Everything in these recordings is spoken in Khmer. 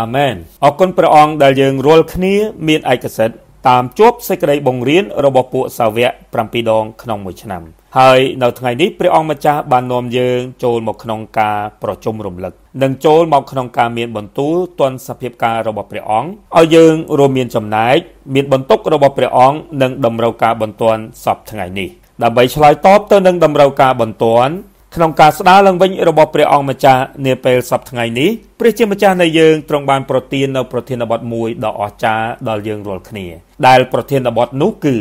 អាមែនអរគុណព្រះអង្គដែលយើងរាល់គ្នាមានឯកសិទ្ធិតាមជួបសេចក្តីបង្រៀនរបស់ពួកសាវក7ដងក្នុងមួយឆ្នាំហើយនៅថ្ងៃនេះព្រះអង្គម្ចាស់បាននាំយើងចូលមកក្នុងការប្រជុំរំលឹកនិងចូលមកក្នុងការមានបន្ទូលទាន់សភាពការរបស់ព្រះអង្គឲ្យយើងរួមមានចំណែកមានបន្ទុករបស់ព្រះអង្គនិងតម្រូវការបន្ទាន់សពថ្ងៃនេះដើម្បីឆ្លើយតបទៅនឹងតម្រូវការបន្ទាន់ ក្នុងការស្ដារឡើងវិញរបស់ព្រះអង្គម្ចាស់នាពេលសប្តាហ៍ថ្ងៃនេះព្រះជាម្ចាស់នៃយើងទ្រង់បានប្រទាននៅប្រធានបទមួយដ៏អស្ចារ្យដល់យើងរាល់គ្នា ដែលប្រធានបទនោះគឺ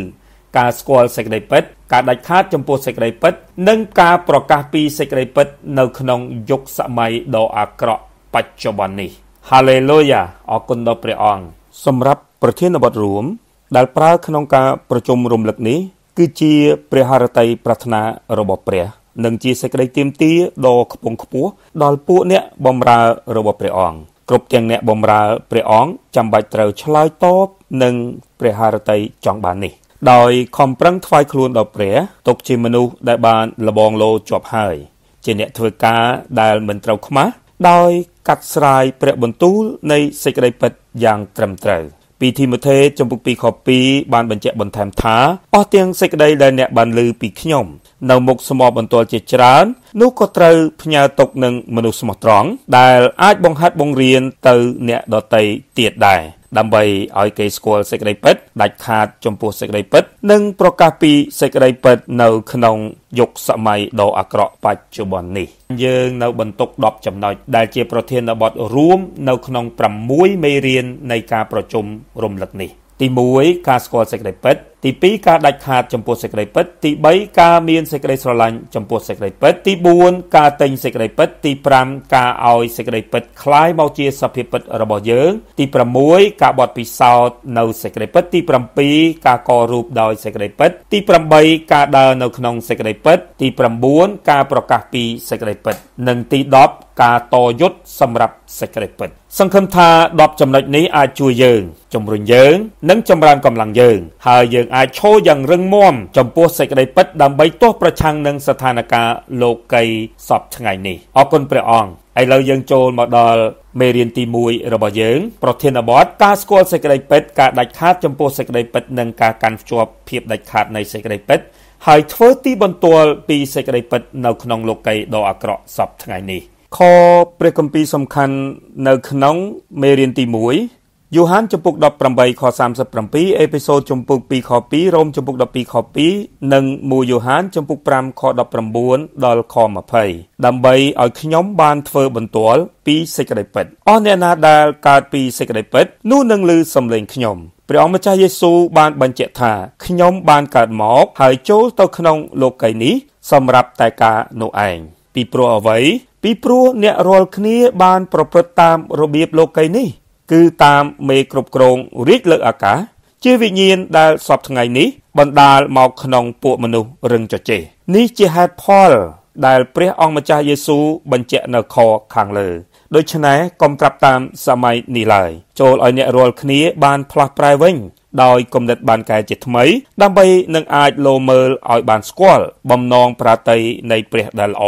ការស្គាល់សេចក្តីពិតការដាច់ខាតចំពោះសេចក្តីពិត និងការប្រកាសពីសេចក្តីពិត នៅក្នុងយុគសម័យដ៏អាក្រក់បច្ចុប្បន្ននេះ Hallelujah អរគុណដល់ព្រះអង្គសម្រាប់ប្រធានបទរួម ដែលប្រើក្នុងការប្រជុំរំលឹកនេះគឺជាព្រះハរតីប្រាថ្នារបស់ព្រះ និងជាសេចក្តីទាមទារដ៏ខ្ពង់ខ្ពស់ដល់ពួកអ្នកបម្រើរបស់ព្រះអង្គគ្រប់ទាំងអ្នកបម្រើព្រះអង្គចាំបាច់ត្រូវឆ្លើយតបនឹងព្រះハរតីចង់បាននេះដោយខំប្រឹងថ្វាយខ្លួនដល់ព្រះទុកជាមនុស្សដែលបានលបងលោជាប់ហើយ ជាអ្នកធ្វើការដែលមិនត្រូវខ្មាស់ដោយកាត់ស្រាយព្រះបន្ទូលនៃសេចក្តីពិតយ៉ាងត្រឹមត្រូវពីធីម៉ូថេចំពុក2ខ2បានបញ្ជាក់បន្ថែមថាអស់ទាំងសេចក្តីដែលអ្នកបានលើពីខ្ញុំ នៅមុខសមបន្ទាល់ជាច្រើននោះក៏ត្រូវផ្ញើទុកនឹងមនុស្សស្មោះត្រង់ដែលអាចបង្ហាត់បង្រៀនទៅអ្នកដតីទៀតដែរដើម្បីឲ្យគេស្គាល់សេចក្តីពិតដាច់ខាតចំពោះសេចក្តីពិត និងប្រកាសពីសេចក្តីពិតនៅក្នុងយុគសម័យដ៏អាក្រក់បច្ចុប្បន្ននេះយើងនៅបន្ទុក10ចំណុចដែលជាប្រធានបទរួមនៅក្នុង6មេរៀននៃការប្រជុំរំលឹកនេះទី1ការស្គាល់សេចក្តីពិតទី2ការដាច់ខាតចំពោះសេចក្តីពិតទី3ការមានសេចក្តីស្រឡាញ់ចំពោះសេចក្តីពិតទី4ការទិញសេចក្តីពិតទី5ការឲ្យសេចក្តីពិតคล้ายមកជាសភាពពិតរបស់យើងទី6ការបត់ពិសោធន៍នៅសេចក្តីពិតទី7ការករូបដោយសេចក្តីពិតទី8ការដើរនៅក្នុងសេចក្តីពិតទី9ការប្រកាសពីសេចក្តីពិតនិងទី10 ការតយុទ្ធសម្រាប់សេចក្តីពិតសង្ឃឹមថា10ចំណុចនេះអាចជួយយើងជំរុញយើងនិងចម្រើនកម្លាំងយើងហើយយើងអាចឈរយ៉ាងរឹងមាំចំពោះសេចក្តីពិតដើម្បីទាស់ប្រឆាំងនឹងស្ថានភាពលោកីសពថ្ងៃនេះអរគុណព្រះអង្គឥឡូវយើងចូលមកដល់មេរៀនទី1របស់យើង ប្រធានបទការស្គាល់សេចក្តីពិតការដាច់ខាតចំពោះសេចក្តីពិតនិងការកាន់ភ្ជាប់ភាពដាច់ខាតនៃសេចក្តីពិតហើយធ្វើទីបន្ទាល់ពីសេចក្តីពិតនៅក្នុងលោកីដ៏អាក្រក់សពថ្ងៃនេះ ខព្រះគម្ពីរសំខាន់នៅក្នុងមេរៀនទី1យូហានចំពុក18ខ37អេពីសូតចំពុក2ខ2រ៉ូមចំពុក12ខ2និង1យូហានចំពុក5ខ19ដល់ខ20ដើម្បីឲ្យខ្ញុំបានធ្វើបន្ទាល់ពីសេចក្តីពិតអស់អ្នកណាដែលកើតពីសេចក្តីពិតនោះនឹងឮសំឡេងខ្ញុំព្រះអង្គម្ចាស់យេស៊ូវបានបញ្ជាក់ថាខ្ញុំបានកើតមកហើយចូលទៅក្នុងលោកីយ៍នេះសម្រាប់តែការនោះឯងពីព្រោះអ្វី ពីព្រោះអ្នករាល់គ្នាបានប្រព្រឹត្តតាមរបៀបលោកីយ៍នេះ គឺតាមមេគ្រប់គ្រងរាជលើអាកាសជាវិញ្ញាណដែលសពថ្ងៃនេះបណ្ដាលមកក្នុងពួកមនុស្សរឹងចចេះនេះជាហេតុផលដែលព្រះអង្គម្ចាស់យេស៊ូវបញ្ជាក់នៅខខាងលើដូច្នេះកុំត្រាប់តាមសម័យនេះឡើយចូលឲ្យអ្នករាល់គ្នាបានផ្លាស់ប្រែវិញ ដោយគំនិតបានកែជាថ្មី ដើម្បីនឹងអាចលោមើលឲ្យបានស្គាល់បំណងប្រាតីនៃព្រះដែលល្អ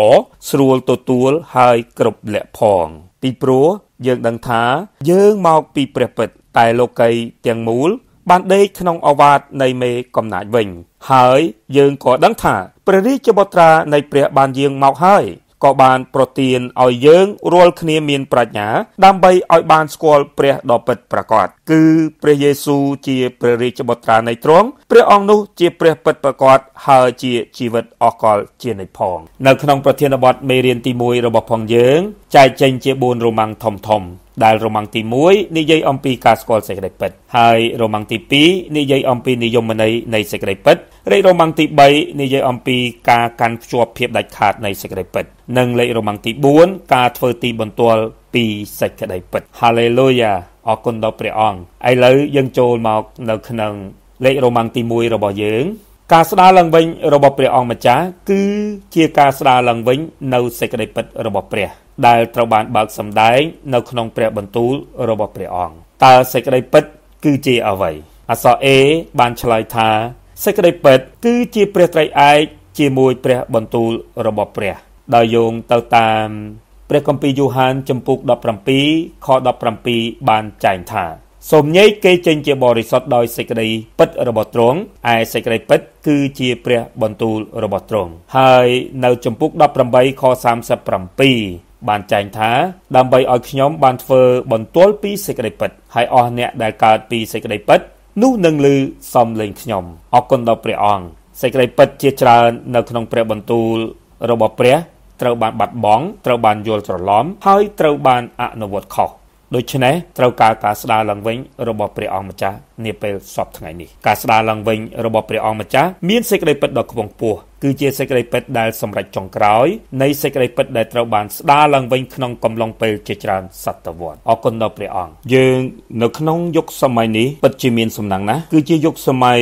ស្រួលទទួលហើយគ្រប់លក្ខផងពីព្រោះយើងដឹងថា យើងមកពីព្រះពិតតែលោកីទាំងមូល បានដេកក្នុងអវាទនៃមេកំណាចវិញ ហើយយើងក៏ដឹងថាព្រះរាជបុត្រានៃព្រះបានយាងមកហើយ ក៏បានប្រទានឲ្យយើងរាល់គ្នាមានប្រាជ្ញា ដើម្បីឲ្យបានស្គាល់ព្រះដ៏ពិតប្រាកដគឺព្រះយេស៊ូវជាព្រះរាជបុត្រានៃទ្រង់ព្រះអង្គនោះជាព្រះពិតប្រាកដហើយជាជីវិតអកលជានិច្ចផង នៅក្នុងប្រធានបទមេរៀនទី1របស់ផងយើងចែកចេញជា4រ៉ូម៉ាំងធំធំ ដែលរ៉ូម៉ាំងទី1និយាយអំពីការស្គាល់សេចក្តីពិតហើយរ៉ូម៉ាំងទី2និយាយអំពីនិយមន័យនៃសេចក្តីពិតលេខរ៉ូម៉ាំងទី3និយាយអំពីការកាន់ភ្ជាប់ភាពដាច់ខាតនៃសេចក្តីពិតនិងលេខរ៉ូម៉ាំងទី4ការធ្វើទីបន្ទាល់ពីសេចក្តីពិត Hallelujah អរគុណដល់ព្រះអង្គឥឡូវយើងចូលមកនៅក្នុងលេខរ៉ូម៉ាំងទី1របស់យើង ការស្ដារឡើងវិញរបស់ព្រះអង្គម្ចាស់គឺជាការស្ដារឡើងវិញនៅសេចក្តីពិតរបស់ព្រះ ដែលត្រូវបានបើកសម្ដែងនៅក្នុងព្រះបន្ទូលរបស់ព្រះអង្គតើសេចក្តីពិតគឺជាអ្វីអក្សរ A បានឆ្លើយថាសេចក្តីពិតគឺជាព្រះត្រីឯកជាមួយព្រះបន្ទូលរបស់ព្រះដោយយោងទៅតាមព្រះគម្ពីរយូហានចំពុក17ខ17បានចែងថា សូមញែកគេចេញជាបរិសុទ្ធដោយសេចក្តីពិតរបស់ទ្រង់ឯសេចក្តីពិតគឺជាព្រះបន្ទូលរបស់ទ្រង់ហើយនៅចំពុក18ខ37បានចែងថាដើម្បីឲ្យខ្ញុំបានធ្វើបន្ទាល់ពីសេចក្តីពិតហើយអស់អ្នកដែលកើតពីសេចក្តីពិតនោះនឹងឮសំឡេងខ្ញុំអរគុណដល់ព្រះអង្គសេចក្តីពិតជាច្រើននៅក្នុងព្រះបន្ទូលរបស់ព្រះត្រូវបានបាត់បង់ត្រូវបានយល់ច្រឡំហើយត្រូវបានអនុវត្តខុស ដូច្នេះត្រូវការការស្ដារឡើងវិញរបស់ព្រះអង្គម្ចាស់នាពេលសពថ្ងៃនេះការស្ដារឡើងវិញរបស់ព្រះអង្គម្ចាស់មានសេចក្តីពិតដ៏ខ្ពង់ខ្ពស់ គឺជាសេចក្តីពិតដែលសម្រេចចុងក្រោយនៃសេចក្តីពិតដែលត្រូវបានស្ដារឡើងវិញក្នុងកំឡុងពេលជាច្រើនសតវត្សអរគុណដល់ព្រះអង្គយើងនៅក្នុងយុគសម័យនេះពិតជាមានសំណាងណាស់គឺជាយុគសម័យ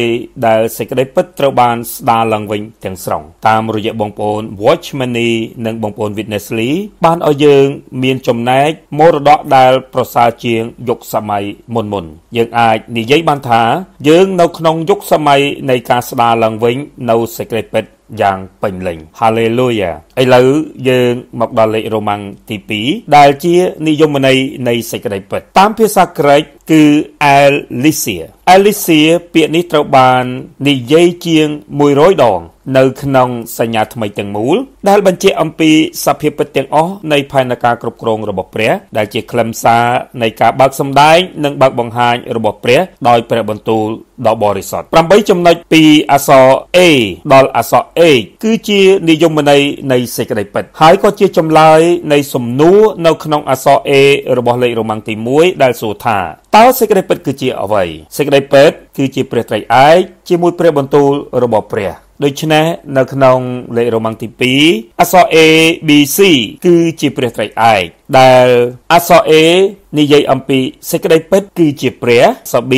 ដែលសេចក្តីពិតត្រូវបានស្ដារឡើងវិញទាំងស្រុងតាមរយៈបងប្អូន Watchmani និងបងប្អូន Witness Lee បានឲ្យយើងមានចំណែកមរតកដែលប្រសើរជាងយុគសម័យមុនមុនយើងអាចនិយាយបានថា យើងនៅក្នុងយុគសម័យនៃការស្ដារឡើងវិញនៅសេចក្តីពិតយ៉ាងពេញលេញ Hallelujah ឥឡូវយើងមកដល់លេខរ៉ូម៉ាំងទី2ដែលជានិយមន័យនៃសេចក្តីពិតតាមភាសាក្រិកគឺ Alicia Alicia ពាក្យនេះត្រូវបាននិយាយជាង100ដង នៅក្នុងសញ្ញាថ្មីទាំងមូលដែលបញ្ជាក់អំពីសភាពពិតទាំងអស់នៃផែនការគ្រប់គ្រងរបស់ព្រះ ដែលជាខ្លឹមសារនៃការបើកសម្ដែងនិងបើកបង្ហាញរបស់ព្រះ ដោយព្រះបន្ទូលដ៏បរិសុទ្ធ8ចំណុចពីអក្សរ A ដល់អក្សរ H គឺជានិយមន័យនៃសេចក្តីពិតហើយក៏ជាចម្លើយនៃសំណួរនៅក្នុងអក្សរ A របស់លេខរ៉ូម៉ាំងទី1ដែលសួរថាតើសេចក្តីពិតគឺជាអ្វីសេចក្តីពិតគឺជាព្រះត្រីឯកជាមួយព្រះបន្ទូលរបស់ព្រះ ដូច្នេះនៅក្នុងលេខរ៉ូម៉ាំងទី2អក្សរ A B C គឺជាព្រះត្រីឯកដែលអក្សរ A និយាយអំពីសេចក្តីពិតគឺជាព្រះអក្សរ B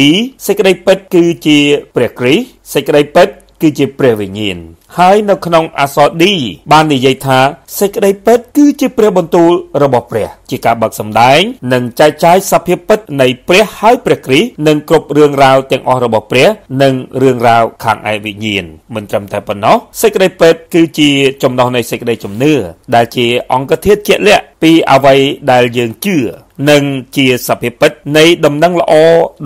សេចក្តីពិតគឺជាព្រះគ្រីស្ទសេចក្តីពិតគឺជាព្រះវិញ្ញាណ ហើយនៅក្នុងអក្សរ D បាននិយាយថាសេចក្តីពិតគឺជាព្រះបន្ទូលរបស់ព្រះ ជាការបើកសម្ដែង និងចែកចាយសភាពពិតនៃព្រះហើយព្រះគ្រីស្ទនិងគ្រប់រឿងរ៉ាវទាំងអស់របស់ព្រះ និងរឿងរ៉ាវខាងឯវិញ្ញាណមិនត្រឹមតែប៉ុណ្ណោះសេចក្តីពិតគឺជាចំណុះនៃសេចក្តីជំនឿដែលជាអង្គធាតុជាក់លាក់ពីអ្វីដែលយើងជឿនិងជាសភាពពិតនៃដំណឹងល្អ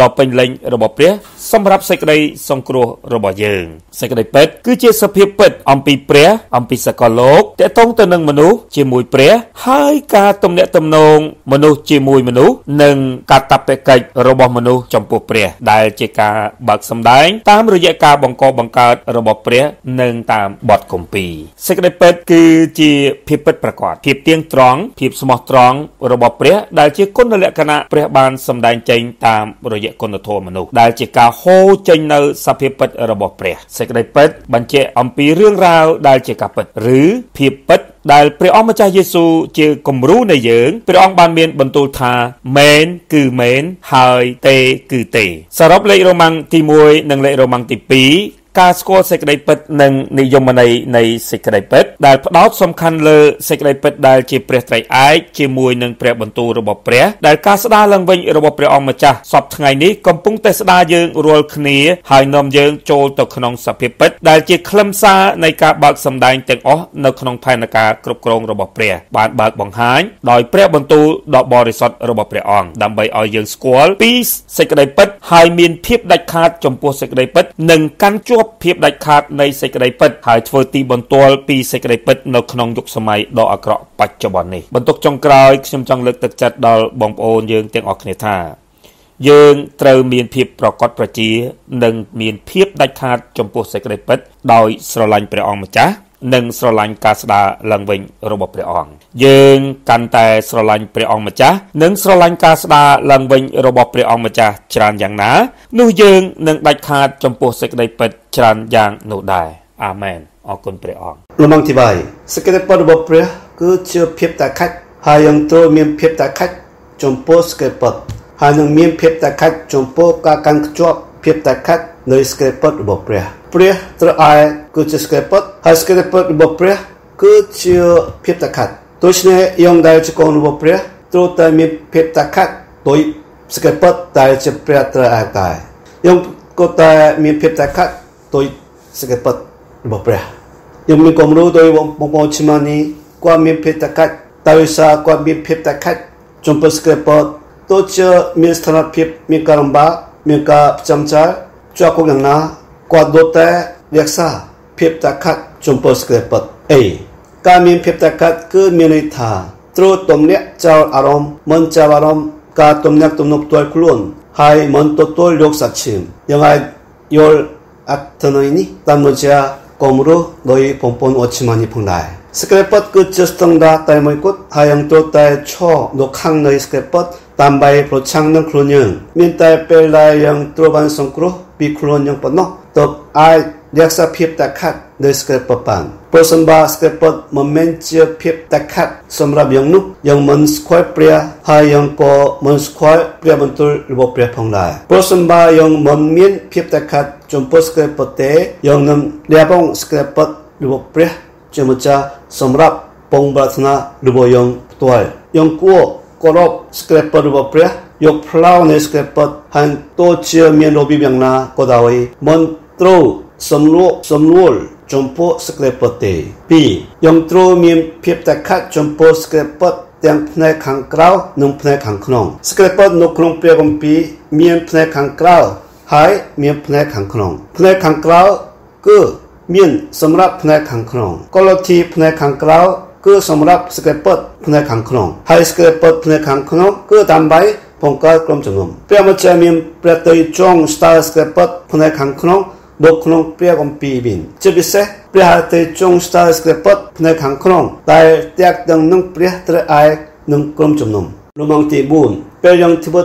ដ៏ពេញលេញរបស់ព្រះ សម្រាប់សេចក្តីសង្គ្រោះរបស់យើងសេចក្តីពិតគឺជាសភាពពិតអំពីព្រះ អំពីសកលលោកតកតងទៅនឹងមនុស្សជាមួយព្រះ ហើយការទំនាក់ទំនងមនុស្សជាមួយមនុស្សនិងកាតព្វកិច្ចរបស់មនុស្សចំពោះព្រះ ដែលជាការបើកសម្ដែង តាមរយៈការបង្កបង្កើតរបស់ព្រះនិងតាមបទគម្ពីរសេចក្តីពិតគឺជាភាពពិតប្រាកដភាពទៀងត្រង់ភាពស្មោះត្រង់របស់ព្រះ ដែលជាគុណលក្ខណៈព្រះបានសម្ដែងចេញតាមរយៈគុណធម៌មនុស្សដែលជាការហូរចេញនៅសភាពពិតរបស់ព្រះសេចក្តីពិតបញ្ជាក់អំពីរឿងរ៉ាវដែលជាការពិតឬភាពពិតដែលព្រះអង្គម្ចាស់យេស៊ូវជាគំរូនៃយើងព្រះអង្គបានមានបន្ទូលថាមែនគឺមែនហើយទេគឺទេសរុបលេខរ៉ូម៉ាំងទី1និងលេខរ៉ូម៉ាំងទី2 ការស្គាល់សេចក្តីពិតនិងនិយមន័យនៃសេចក្តីពិត ដែលផ្ដោតសំខាន់លើសេចក្តីពិតដែលជាព្រះត្រីឯកជាមួយនឹងព្រះបន្ទូលរបស់ព្រះដែលការស្ដារឡើងវិញរបស់ព្រះអង្គម្ចាស់សពថ្ងៃនេះកំពុងតែស្ដារយើងរាល់គ្នាហើយនាំយើងចូលទៅក្នុងសភាពពិតដែលជាខ្លឹមសារនៃការបើកសម្ដែងទាំងអស់នៅក្នុងផែនការគ្រប់គ្រងរបស់ព្រះបានបើកបង្ហាញដោយព្រះបន្ទូលដ៏បរិសុទ្ធរបស់ព្រះអង្គដើម្បីឲ្យយើងស្គាល់ពីសេចក្តីពិតហើយមានភាពដាច់ខាតចំពោះសេចក្តីពិតនិងកាន់ជាប់ប់ភាពដាច់ខាតនៃសេចក្តីពិតហើយធ្វើទីបន្ទាល់ពីសេចក្តីពិតនៅក្នុងយុគសម័យដ៏អាក្រក់បច្ចុប្បន្ននេះបន្ទុកចុងក្រោយខ្ញុំចង់លើកទឹកចិត្តដល់បងប្អូនយើងទាំងអស់គ្នាថាយើងត្រូវមានភាពប្រកបប្រជា និងមានភាពដាច់ខាតចំពោះសេចក្តីពិតដោយស្រឡាញ់ព្រះអង្គម្ចាស់ និងស្រឡាញ់ការស្ដារឡើងវិញរបស់ព្រះអង្គយើងកាន់តែស្រឡាញ់ព្រះអង្គម្ចាស់និងស្រឡាញ់ការស្ដារឡើងវិញរបស់ព្រះអង្គម្ចាស់ច្រើនយ៉ាងណា នោះយើងនឹងដាច់ខាតចំពោះសេចក្តីពិតច្រើនយ៉ាងនោះដែរអាមែនអរគុណព្រះអង្គលោកមកទីបាយសេចក្តីពិតរបស់ព្រះគឺជាភាពតាខាច់ហើយយើងត្រូវមានភាពតាខាច់ចំពោះសេចក្តីពិតហើយនឹងមានភាពតាខាច់ចំពោះការកាន់ខ្ជាប់ភាពតាខាច់នៃសេចក្តីពិតរបស់ព្រះ ព្រះត្រូវឯគឺជាសេចក្តីពិតហើយសេចក្តីពិតរបស់ព្រះគឺជាភាពតាខាត់ដូច្នេះយើងដែលជាកូនរបស់ព្រះត្រូវតែមានភាពតាខាត់ដោយសេចក្តីពិតដែលជាព្រះត្រូវឯដែរយើងក៏តែមានភាពតាខាត់ដោយសេចក្តីពិតរបស់ព្រះយើងមានគំរូដោយបងប្អូនឆ្មានេះគាត់មានភាពតាខាត់ដោយសារគាត់មានភាពតាខាច់ចំពោះ scraper ទោះជាមានស្ថានភាពមានការលំបាកមានការផ្ចំចាយជាប់គុកយ៉ាងណា គាត់ដូចតែរក្សាភាពតាខាត់ចំពោះ scraper A ការមានភាពតាខាត់គឺមានន័យថាត្រួតទំនាក់ចោលអារម្មណ៍មិនចាប់អារម្មណ៍ការទំនាក់ទំនងផ្ទាល់ខ្លួនហើយមិនទទួលយកសាច់ឈាមយ៉ាងហើយយល់អត្ថន័យនេះតាមនោះជាគំរូដោយពំពន់អត់ឆ្មានេះផងដែរ Scrapot គឺជាស្តង់ដារតែមួយគត់ហើយយ៉ាងចូលតែឈរនៅខាងនៃ Scrapot ដើម្បីប្រឆាំងនឹងខ្លួនយើងមានតែពេលដែលយ៉ាងត្រូវបានសង្គ្រោះពីខ្លួនយើងប៉ុណ្ណោះ ទើបអាចរក្សាភាពតាខាត់នៃ Scrapot បានប្រសិនបើ Scrapot មិនមែនជាភាពតាខាត់សម្រាប់យ៉ាងនោះយ៉ាងមិនស្គាល់ព្រះហើយយ៉ាងក៏មិនស្គាល់ព្រះបន្ទូលរបស់ព្រះផងដែរប្រសិនបើយ៉ាងមិនមានភាពតាខាត់ចំពោះ Scrapot ទេយ៉ាងនឹងលះបង់ Scrapot របស់ព្រះជាម្ចាស់សម្រាប់ពងប្រាថ្នារបស់យើងផ្ទាល់យើងគួរគោរព scraper របស់ព្រះយកផ្លៅនៃ scraper ហើយទោះជាមានរបៀបយ៉ាងណាក៏ដោយមិន ត្រូវសំលួសំលួលចំពោះ scraper ទេ2យើងត្រូវមានភាពតាខាត់ចំពោះ scraper ទាំងផ្នែកខាងក្រៅនិងផ្នែកខាងក្នុង scraper នៅក្នុងព្រះគម្ពីរមានផ្នែកខាងក្រៅហើយមានផ្នែកខាងក្នុងផ្នែកខាងក្រៅគឺមានសម្រាប់ផ្នែកខាងក្នុងកលធីផ្នែកខាងក្រៅគឺសម្រាប់ស្កេពតផ្នែកខាងក្នុងហើយស្កេពតផ្នែកខាងក្នុងគឺដើម្បីបង្កើតក្រុមជំនុំព្រះម្ចាស់មានព្រះតីចងស្ទើស្កេពតផ្នែកខាងក្នុងនៅក្នុងព្រះគម្ពីរវិញជាពិសេសព្រះហត្ថចងស្ទើស្កេពតផ្នែកខាងក្នុង ដែលតាក់ទាំងនឹងព្រះត្រូវឯកនឹងក្រុមជំនុំលំងទី4ពេលយើងធ្វើ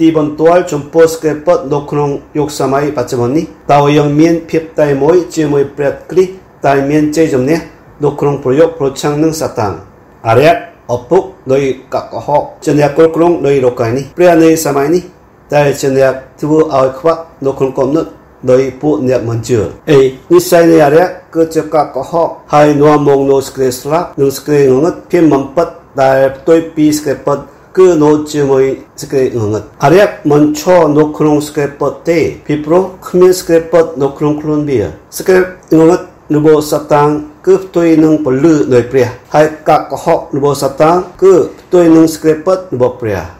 ទីបន្ទាល់ចំពោះស្កេពតនៅក្នុងយុគសម័យបច្ចុប្បន្ននេះតើយើងមានភាពតែមួយជាមួយព្រះគ្រីស្ទដែលមានជ័យជំនះនៅក្នុងប្រយោគប្រឆាំងនឹងសាតាំងអរិយអពុកដោយកកហកជាអ្នកគ្រប់គ្រងដោយរកាយនេះព្រះនៃសម័យនេះតែជាអ្នកធ្វើឲ្យខ្វាក់នៅក្នុងគំនិតដោយពួកអ្នកមិនជឿអេនិស័យនៃអរិយគឺជាកកហកហើយនាំមកនៅស្គ្រីស្លាប់និងស្គ្រីងងឹតភាពមិនពិតដែលផ្ទុយពីស្គ្រីពិតគឺនៅជាមួយស្គ្រីងងឹតអរិយមិនឈរនៅក្នុងស្គ្រីពិតទេពីព្រោះគ្មានស្គ្រីពិតនៅក្នុងខ្លួនវាស្គ្រីងងឹតរបស់សាតាំងគឺផ្ទុយនឹងពលឺដោយព្រះហើយកកហករបស់សាតាំងគឺផ្ទុយនឹងស្គ្រីពិតរបស់ព្រះទោះជាស្គ្រីពិតដោយព្រះគឺជាការសម្ដែងចេញពលឺរបស់ព្រះដូច្នេះកកហករបស់សាតាំងគឺជាការបង្ហាញនូវស្គ្រីងងឹតរបស់សាតាំង2ព្រះ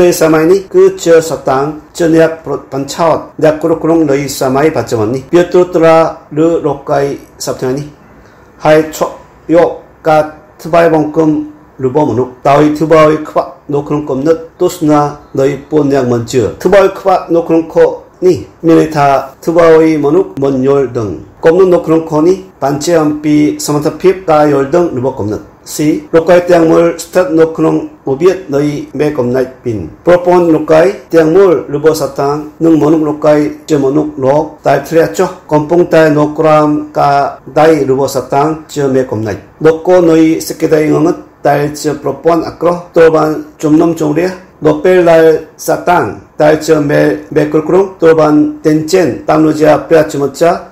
នៃសម័យនេះគឺជាសតាំងជាអ្នកបញ្ឆោតដែលគ្រប់គ្រងនៃសម័យបច្ចុប្បន្ននេះវាត្រួតត្រាលើលោកីសប្តាហ៍នេះហើយឆក់យកការថ្វាយបង្គំរបស់មនុស្សដោយធ្វើឲ្យខ្វាក់នៅក្នុងគំនិតទស្សនានៃពលអ្នកមិនជឿធ្វើឲ្យខ្វាក់នៅក្នុងខនេះមានន័យថាធ្វើឲ្យមនុស្សមិនយល់ដឹងគំនិតនៅក្នុងខនេះបានជាអំពីសមត្ថភាពការយល់ដឹងរបស់គំនិត C រកៃទាំងមូលស្ថិតនៅក្នុងរបៀបនៃមេកំណាច់ពីនប្រព័ន្ធរកៃទាំងមូលរបស់សាតាំងនិងមនុស្សរកៃជាមនុស្សលោកតែ ធ្លាក់ចុះកំពុងតែនៅក្រោមការដៃរប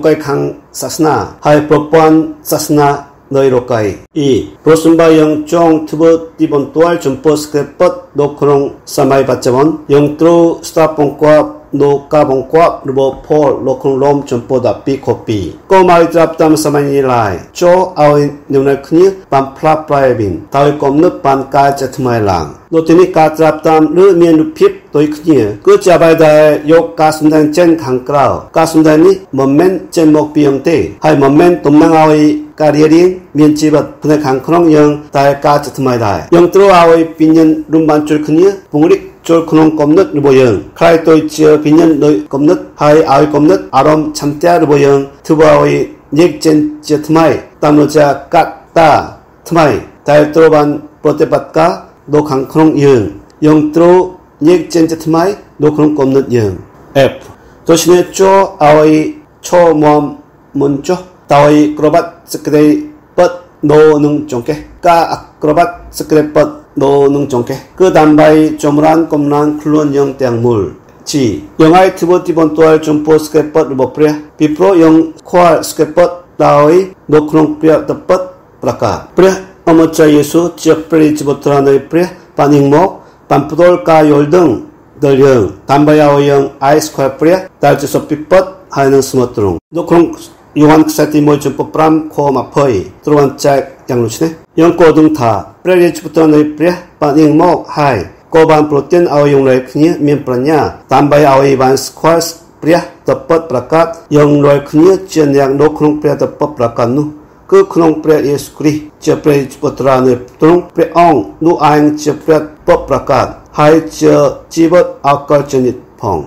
ចំពោ1ខ1ចាងថាតែទ្រង់បានប្រគល់ព្រះអង្គទ្រង់ទៅដោយព្រោះបាបយើងរាល់គ្នាតាមបែបនឹងប្រោះឲ្យយើងបាន រួចពីរកៃទៅអាក្រក់សប្តាហ៍នេះតាមបំណងព្រះទេវព្រះទៅជាព្រះបវេដានៃយើងនៅក្នុងខនេះមានរកៃទៅអាក្រក់គឺសំដៅទៅលើរកៃខាងសាសនាហើយប្រព័ន្ធសាសនានៅរកៃអ៊ីប្រសិនបើយើងចង់ធ្វើទីបន្ទាល់ចំពោះស្គ្រីបតនៅក្នុងសម័យបច្ចុប្បន្នយើងត្រូវស្ដាប់បង្គាប់នៅការបង្គាប់របស់ផលលោកក្នុងលំចំពោះ12ខ2ក៏មកត្រាប់តាមសម័យនេះឡើយចូលឲ្យនៅនៅគ្នាបានផ្លាប់ប្រែវិញតើគំនិតបានការជាថ្មីឡើងដូចនេះការត្រាប់តាមឬមានរូបភាពដូចគ្នាគឺជាអ្វីដែលយកការសម្ដែងចេញខាងក្រៅការសម្ដែងនេះមិនមែនចេញមកពីអង្គទេហើយមិនមែនតំណាងឲ្យការរៀបរៀងមានជីវិតផ្នែកខាងក្នុងយើងតែការជាថ្មីដែរយើងត្រូវឲ្យវិញ្ញាណរំបានជួយគ្នាពង្រីក ចូលក្នុងគំនិតរបស់យើងខ្លាយទៅជាវិញ្ញាណដោយគំនិតហើយឲ្យគំនិតអារម្មណ៍ឆន្ទៈរបស់យើងធ្វើឲ្យញែកចេញជាថ្មីតាមរយៈកតាថ្មីតែត្រូវបានប្រតិបត្តិការនៅខាងក្នុងយើងយើងត្រូវញែកចេញជាថ្មីនៅក្នុងគំនិតយើង F ដូច្នេះចូលឲ្យឈរមកមុនចុះតើក្របសេចក្តីពិតនៅនឹងចង្កេះការក្របសេ ចក្តីពិតនៅនឹងចង្កេះគឺដើម្បីចម្រើនកំណងខ្លួនយើងទាំងមូលជីយ៉ាងហើយធ្វើទីបន្ទាល់ចំពោះស្កេពិតរបស់ព្រះពីព្រោះយើងខ្វល់ស្កេពិតដោយនៅក្នុងព្រះតពិតប្រកាសព្រះអម្ចាស់យេស៊ូវជាព្រះជីវិតនៃព្រះបាននឹងមកបានផ្ដល់ការយល់ដឹងដល់យើងដើម្បីឲ្យយើងអាយស្គាល់ព្រះដែលជាសុពិពិតហើ យនឹងស្មោះត្រង់នៅក្នុងយូហានខ្សែទី1ចំពោះ5ខ20ទ្រង់ចែកយ៉ាងដូចនេះយើងក៏ដឹងថាព្រះរាជបុត្រនៃព្រះបាននឹងមកហើយក៏បានប្រទានឲ្យយើងរាល់គ្នាមានប្រាជ្ញាដើម្បីឲ្យបានស្គាល់ព្រះតពិតប្រកាសយើងរាល់គ្នាជាអ្នកនៅក្នុងព្រះតពិតប្រកាសនោះគឺក្នុងព្រះយេស៊ូវគ្រីស្ទជាព្រះពុត្រនៃទ្រង់ព្រះអង្គនោះឯងជាព្រះពប្រកាសហើយជាជីវិតអកលចនិតផង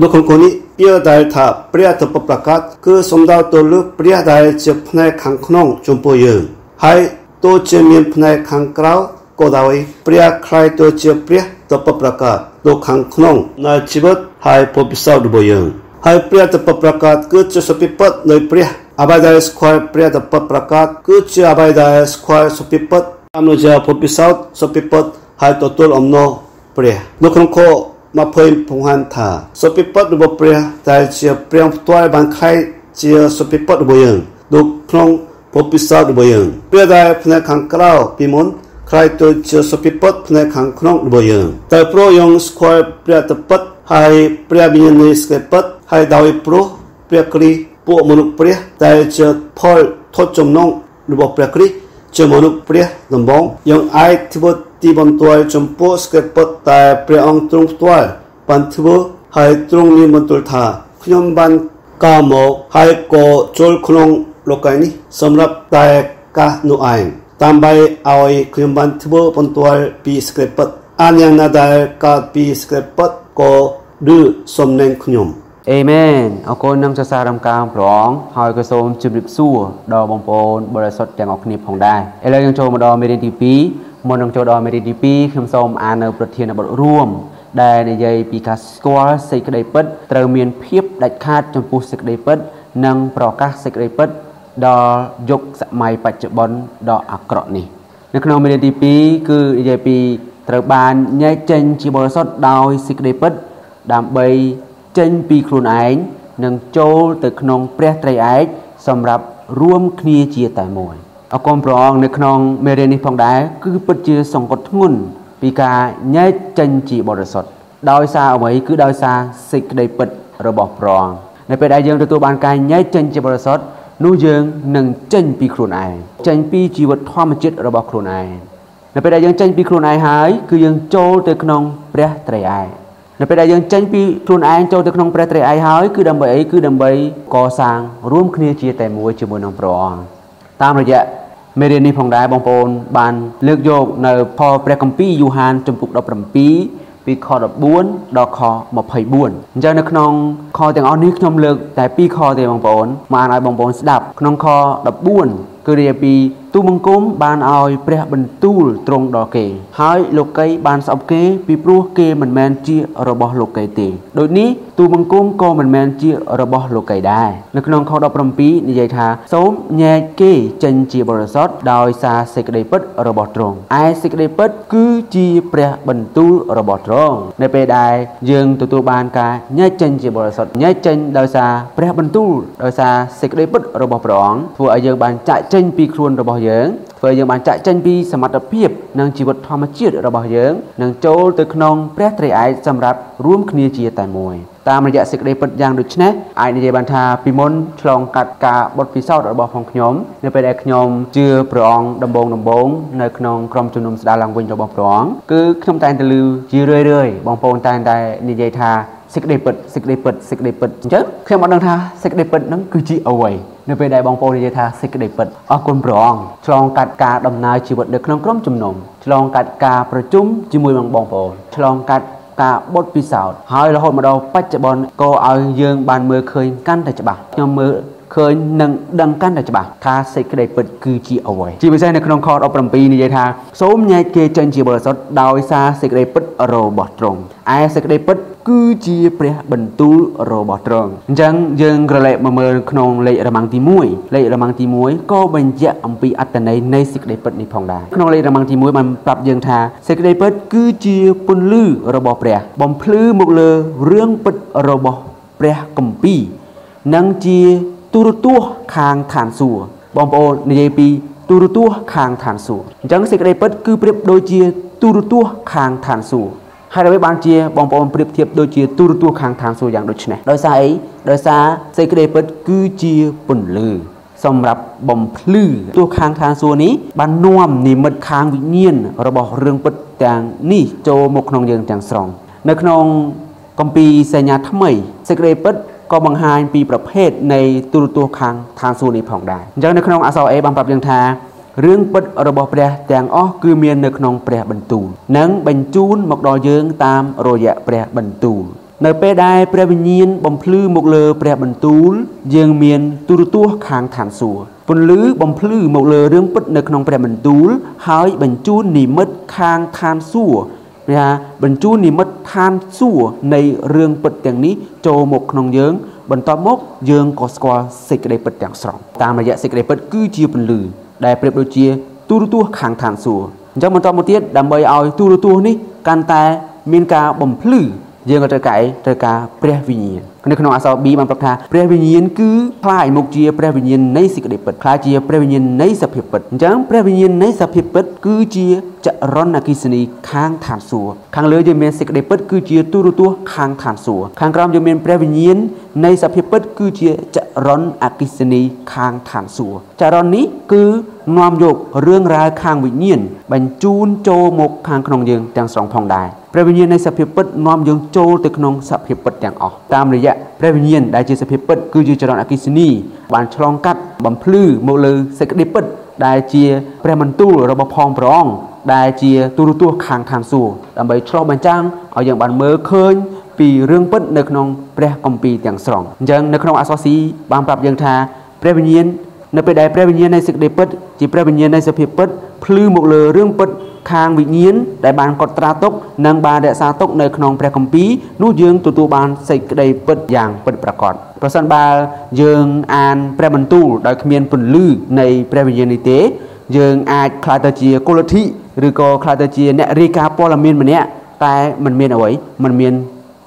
នៅក្នុងនេះពាក្យដែលថាព្រះតបប្រកាសគឺសំដៅទៅលើព្រះដែលជាផ្នែកខាងក្នុងចំពោះយើងហើយ ទោះជាមានផ្នែកខាងក្រៅក៏ដោយព្រះខ្លាយទៅជាព្រះតបប្រកាសទៅខាងក្នុងនៃជីវិតហើយពុទ្ធពិសោធន៍របស់យើងហើយព្រះតបប្រកាសគឺជាសុភិពតនៃព្រះអបាយដែលស្គាល់ព្រះតបប្រកាសគឺជាអបាយដែលស្គាល់សុភិពតតាមនោះជាពុទ្ធពិសោធន៍សុភិពតហើយទទួលអំណរព្រះនៅក្នុងខ20ពង្ហានថាសុភិពតរបស់ព្រះដែលជាព្រះផ្ទាល់បានខៃជាសុភិពតរបស់យើងនៅក្នុង ពុទ្ធពិសោធន៍របស់យើងព្រះដែលផ្នែកខាងក្រៅពីមុនខ្លាយទៅជាសុភិពតផ្នែកខាងក្នុងរបស់យើងតែព្រោះយើងស្គាល់ព្រះតពិតហើយព្រះវិញ្ញាណនៃស្គាល់ពិតហើយដោយព្រោះព្រះគ្រីស្ទពួកមនុស្សព្រះដែលជាផលថត់ចំណងរបស់ព្រះគ្រីស្ទជាមនុស្សព្រះដំបងយើងអាចធ្វើទីបន្ទាល់ចំពោះស្គាល់ពិតតែព្រះអង្គទ្រង់ផ្ទាល់បានធ្វើហើយទ្រង់មានបន្ទូលថាខ្ញុំបានកាមកហើយក៏ចូលក្នុង លោកនេះសម្រាប់តែកាសនោះឯងដើម្បីឲ្យខ្ញុំបានធ្វើបន្ទាល់ពីស្គាល់ពិតអានយ៉ាងណាដែលកើតពីស្គាល់ពិតក៏ឬសំណែងខ្ញុំអេមែនអរគុណនឹងសរសើររំកាងព្រះអង្គហើយក៏សូមជម្រាបសួរដល់បងប្អូនបរិសុទ្ធទាំងអស់គ្នាផងដែរឥឡូវយើងចូលមកដល់មេរៀនទី2មុននឹងចូលដល់មេរៀនទី2ខ្ញុំសូមអាននៅប្រធានបទរួមដែលនិយាយពីការស្គាល់សេចក្តីពិតត្រូវមានភាពដាច់ខាតចំពោះសេចក្តីពិត និងប្រកាសសេចក្តីពិត ដល់យុគសម័យបច្ចុប្បន្នដ៏អាក្រក់នេះនៅក្នុងមេរៀនទី2គឺនិយាយពីត្រូវបានញែកចេញជាបរិសុទ្ធដោយសេចក្តីពិត ដើម្បីចេញពីខ្លួនឯងនិងចូលទៅក្នុងព្រះត្រីឯកសម្រាប់រួមគ្នាជាតែមួយអគុំព្រះអង្គនៅក្នុងមេរៀននេះផងដែរគឺពិតជាសង្កត់ធ្ងន់ពីការញែកចេញជាបរិសុទ្ធដោយសារអ្វីគឺដោយសារសេចក្តីពិតរបស់ព្រះអង្គនៅពេលដែលយើងទទួលបានការញែកចេញជាបរិសុទ្ធ នោះយើងនឹងចេញពីខ្លួនឯងចេញពីជីវិតធម្មជាតិរបស់ខ្លួនឯងនៅពេលដែលយើងចេញពីខ្លួនឯងហើយគឺយើងចូលទៅក្នុងព្រះត្រីឯកនៅពេលដែលយើងចេញពីខ្លួនឯងចូលទៅក្នុងព្រះត្រីឯកហើយគឺដើម្បីអីគឺដើម្បីកសាងរួមគ្នាជាតែមួយជាមួយនឹងព្រះអង្គតាមរយៈមេរៀននេះផងដែរបងប្អូនបានលើកយកនៅផលព្រះគម្ពីរយូហានចំពុក17 ពីខ14ដល់ខ24អញ្ចឹងនៅក្នុងខទាំងអស់នេះខ្ញុំលើកតែ2ខទេបងប្អូនមកអានឲ្យបងប្អូនស្ដាប់ក្នុងខ14គឺនិយាយពី ទូបង្គំបានឲ្យព្រះបន្ទូលត្រង់ដល់គេ ហើយលោកីបានស្អប់គេ ពីព្រោះគេមិនមែនជារបស់លោកីទេដូចនេះទូបង្គំក៏មិនមែនជារបស់លោកីដែរនៅក្នុងខ17និយាយថាសូមញែកគេចេញជាបរិសុទ្ធដោយសារសេចក្តីពិតរបស់ទ្រង់ឯសេចក្តីពិត គឺជាព្រះបន្ទូលរបស់ទ្រង់នៅពេលដែលយើងទទួលបានការញែកចេញជាបរិសុទ្ធញែកចេញដោយសារព្រះបន្ទូលដោយសារសេចក្តីពិតរបស់ព្រះអង្គធ្វើឲ្យយើងបានចាក់ចេញពីខ្លួនរបស់យើងធ្វើយើងបានចាក់ចេញពីសមត្ថភាពនិងជីវិតធម្មជាតិរបស់យើងនិងចូលទៅក្នុងព្រះត្រីឯកសម្រាប់រួមគ្នាជាតែមួយតាមរយៈសេចក្តីពិតយ៉ាងដូចនេះអាចនិយាយបានថាពីមុនឆ្លងកាត់ការបទពិសោធន៍របស់ផងខ្ញុំនៅពេលដែលខ្ញុំជឿព្រះអង្គដំបូងដំបូងនៅក្នុងក្រុមជំនុំស្ដារឡើងវិញរបស់ព្រះអង្គគឺខ្ញុំតែងតែឮជារឿយរឿយបងប្អូនតែងតែនិយាយថា សេចក្តីពិតសេចក្តីពិតសេចក្តីពិតអញ្ចឹងខ្ញុំអត់ដឹងថាសេចក្តីពិតហ្នឹងគឺជាអ្វីនៅពេលដែលបងប្អូននិយាយថាសេចក្តីពិតអរគុណព្រះអង្គឆ្លងកាត់ការដំណើរជីវិតនៅក្នុងក្រុមជំនុំឆ្លងកាត់ការប្រជុំជាមួយនឹងបងប្អូនឆ្លងកាត់ការបត់ពិសោធន៍ហើយរហូតមកដល់បច្ចុប្បន្នក៏ឲ្យយើងបានមើលឃើញកាន់តែច្បាស់ខ្ញុំមើល ឃឃើញនិងដឹងកាន់តែច្បាស់ថាសេចក្តីពិតគឺជាអ្វីជាពិសេសនៅក្នុងខ17និយាយថាសូមញែកគេចេញជាបរិសុទ្ធដោយសារសេចក្តីពិតរបស់ទ្រង់ឯសេចក្តីពិតគឺជាព្រះបន្ទូលរបស់ទ្រង់អញ្ចឹងយើងក្រឡេកមកមើលក្នុងលេខរម៉ាំងទី1លេខរម៉ាំងទី1ក៏បញ្ជាក់អំពីអត្តន័យនៃសេចក្តីពិតនេះផងដែរក្នុងលេខរម៉ាំងទី1បានប្រាប់យើងថាសេចក្តីពិតគឺជាពន្លឺរបស់ព្រះ បំភ្លឺមកលើរឿងពិតរបស់ព្រះគម្ពីរនិងជា ទូរទស្សន៍ខាងឋានសួគ៌បងប្អូននិយាយពីទូរទស្សន៍ខាងឋានសួគ៌អញ្ចឹងសេចក្តីពិតគឺប្រៀបដូចជាទូរទស្សន៍ខាងឋានសួគ៌ហើយដើម្បីបានជាបងប្អូនប្រៀបធៀបដូចជាទូរទស្សន៍ខាងឋានសួគ៌យ៉ាងដូចនេះដោយសារអីដោយសារសេចក្តីពិតគឺជាពន្លឺសម្រាប់បំភ្លឺទោះខាងឋានសួគ៌នេះបាននាំនិមិត្តខាងវិញ្ញាណរបស់រឿងពិតទាំងនេះចូលមកក្នុងយើងទាំងស្រុងនៅក្នុងគម្ពីរសញ្ញាថ្មីសេចក្តីពិត ក៏បង្ហាញពីប្រភេទនៃទូរទស្សន៍ខាងឋានសួគ៌នេះផងដែរអញ្ចឹងនៅក្នុងអក្សរ A បានប្រាប់យើងថារឿងពិតរបស់ព្រះទាំងអស់គឺមាននៅក្នុងព្រះបន្ទូលនិងបញ្ជូនមកដល់យើងតាមរយៈព្រះបន្ទូលនៅពេលដែលព្រះវិញ្ញាណបំភ្លឺមកលើព្រះបន្ទូល យើងមានទូរទស្សន៍ខាងឋានសួគ៌ពន្លឺបំភ្លឺមកលើរឿងពិតនៅក្នុងព្រះបន្ទូល ហើយបញ្ជូននិមិត្តខាងឋានសួគ៌ វាបញ្ជូននិមិត្តឋានសួគ៌នៃរឿងពិតទាំងនេះចូលមកក្នុងយើង បន្ទាប់មកយើងក៏ស្គាល់សេចក្តីពិតទាំងស្រុងតាមរយៈសេចក្តីពិតគឺជាពន្លឺដែលប្រៀបដូចជាទូរទស្សន៍ខាងឋានសួគ៌អញ្ចឹងបន្តមកទៀតដើម្បីឲ្យទូរទស្សន៍នេះកាន់តែមានការបំភ្លឺ យើងក៏ត្រូវការអីត្រូវការព្រះវិញ្ញាណនៅក្នុងអក្សរ B បានប្រកាសថាព្រះវិញ្ញាណគឺខ្លាយមកជាព្រះវិញ្ញាណនៃសេចក្តីពិតខ្លាយជាព្រះវិញ្ញាណនៃសភាពពិតអញ្ចឹងព្រះវិញ្ញាណនៃសភាពពិត គឺជាចរន្តអគិសនីខាងឋានសួគ៌ខាងលើយើងមានសេចក្តីពិតគឺជាទូរទស្សន៍ខាងឋានសួគ៌ខាងក្រោមយើងមានព្រះវិញ្ញាណនៃសភាពពិត គឺជាចរន្តអគិសនីខាងឋានសួគ៌ចរន្តនេះគឺនាំយករឿងរ៉ាវខាងវិញ្ញាណបញ្ជូនចូលមកខាងក្នុងយើងទាំងស្រុងផងដែរ ព្រះវិញ្ញាណនៃសភាពពិតនាំយើងចូលទៅក្នុងសភាពពិតទាំងអស់តាមរយៈព្រះវិញ្ញាណដែលជាសភាពពិតគឺជាចរន្តអគិសនីបានឆ្លងកាត់បំភ្លឺមកលើសេចក្តីពិតដែលជាព្រះមន្ទូលរបស់ផងព្រះអង្គដែលជាទូរទស្សន៍ខាងឋានសួគ៌ដើម្បីឆ្លុះបញ្ចាំងឲ្យយើងបានមើលឃើញពីរឿងពិតនៅក្នុងព្រះគម្ពីរទាំងស្រុងអញ្ចឹងនៅក្នុងអក្សរស៊ីបានប្រាប់យើងថាព្រះវិញ្ញាណ នៅពេលដែលព្រះវិញ្ញាណនៃសេចក្តីពិតជាព្រះវិញ្ញាណនៃសភាពពិតភ្លឺមកលើរឿងពិតខាងវិញ្ញាណដែលបានកត់ត្រាទុកនិងបានរក្សាទុកនៅក្នុងព្រះគម្ពីរនោះយើងទទួលបានសេចក្តីពិតយ៉ាងពិតប្រាកដប្រសិនបើយើងអានព្រះបន្ទូលដោយគ្មានពន្លឺនៃព្រះវិញ្ញាណនេះទេ យើងអាចខ្លាចទៅជាកុលធិឬក៏ខ្លាចទៅជាអ្នករាយការណ៍ព័ត៌មានម្នាក់តែមិនមានអ្វីមិនមាន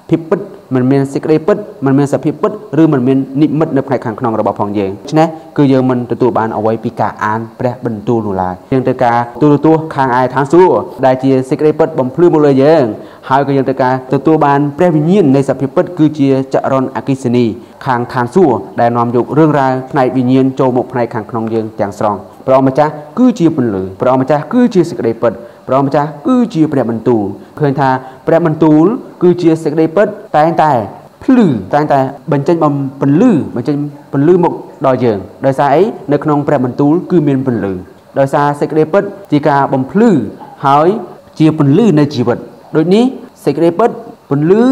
ភាពពិត មិនមានសេចក្តីពិតមិនមានសភាពពិតឬមិនមាននិមិត្តនៅផ្នែកខាងក្នុងរបស់ផងយើងដូច្នេះគឺយើងមិនទទួលបានអ្វីពីការអានព្រះបន្ទូលនោះឡើយយើងត្រូវការទូលទូខាងឯឋានសួគ៌ដែលជាសេចក្តីពិតបំភ្លឺមកលើយើងហើយក៏យើងត្រូវការទទួលបានព្រះវិញ្ញាណនៃសភាពពិតគឺជាចរន្តអកិសនីខាងឋានសួគ៌ដែលនាំយករឿងរ៉ាវផ្នែកវិញ្ញាណចូលមកផ្នែកខាងក្នុងយើងទាំងស្រុងព្រះម្ចាស់គឺជាពន្លឺព្រះម្ចាស់គឺជាសេចក្តីពិត ព្រះម្ចាស់គឺជាព្រះបន្ទូលឃើញថាព្រះបន្ទូល គឺជាសេចក្តីពិតតែងតែភ្លឺតែងតែបញ្ចេញបំពន្លឺបញ្ចេញពន្លឺមកដល់យើងដោយសារអីនៅក្នុងព្រះបន្ទូលគឺមានពន្លឺដោយសារសេចក្តីពិតជាការបំភ្លឺហើយជាពន្លឺនៃជីវិតដូចនេះសេចក្តីពិតពន្លឺ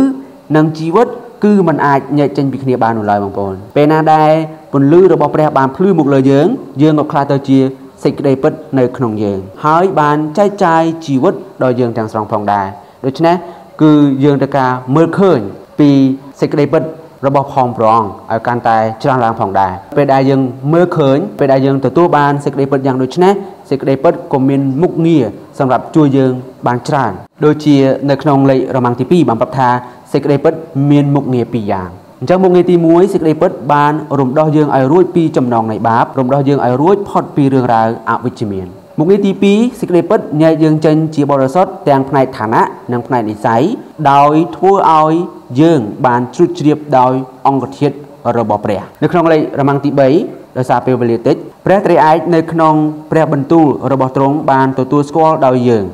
និងជីវិត គឺมันអាចញែកចេញពីគ្នាបាននោះឡើយបងប្អូនពេលណាដែលពន្លឺរបស់ព្រះបានភ្លឺមកលើយើងយើងក៏ខ្លាចទៅជា សេចក្តីពិតនៅក្នុងយើង ហើយបានចែកចាយជីវិតដល់យើងទាំងស្រុងផងដែរដូច្នេះគឺយើងត្រូវការមើលឃើញពីសេចក្តីពិតរបស់ផងព្រះអង្គឲ្យកាន់តែច្រើនឡើងផងដែរពេលដែលយើងមើលឃើញពេលដែលយើងទទួលបានសេចក្តីពិតយ៉ាងដូចនេះសេចក្តីពិតក៏មានមុខងារសម្រាប់ជួយយើងបានច្រើនដូចជានៅក្នុងលេខរម៉ាំងទី2បានប្រាប់ថាសេចក្តីពិតមានមុខងារពីរយ៉ាង អញ្ចឹងមុខងារទី1សេចក្តីពិតបានរំដោះយើងឲ្យរួចពីចំណងនៃបាបរំដោះយើងឲ្យរួចផុតពីរឿងរ៉ាវអវិជ្ជមានមុខងារទី2សេចក្តីពិតញែកយើងចេញជាបរិសុទ្ធទាំងផ្នែកឋានៈនិងផ្នែកនិស្ស័យដោយធ្វើឲ្យយើងបានជ្រួតជ្រាបដោយអង្គធាតុរបស់ព្រះនៅក្នុងលេខរម៉ាំងទី3ដោយសារពេលវេលាតិចព្រះត្រីឯកនៅក្នុងព្រះបន្ទូលរបស់ទ្រង់បានទទួលស្គាល់ដោយយើង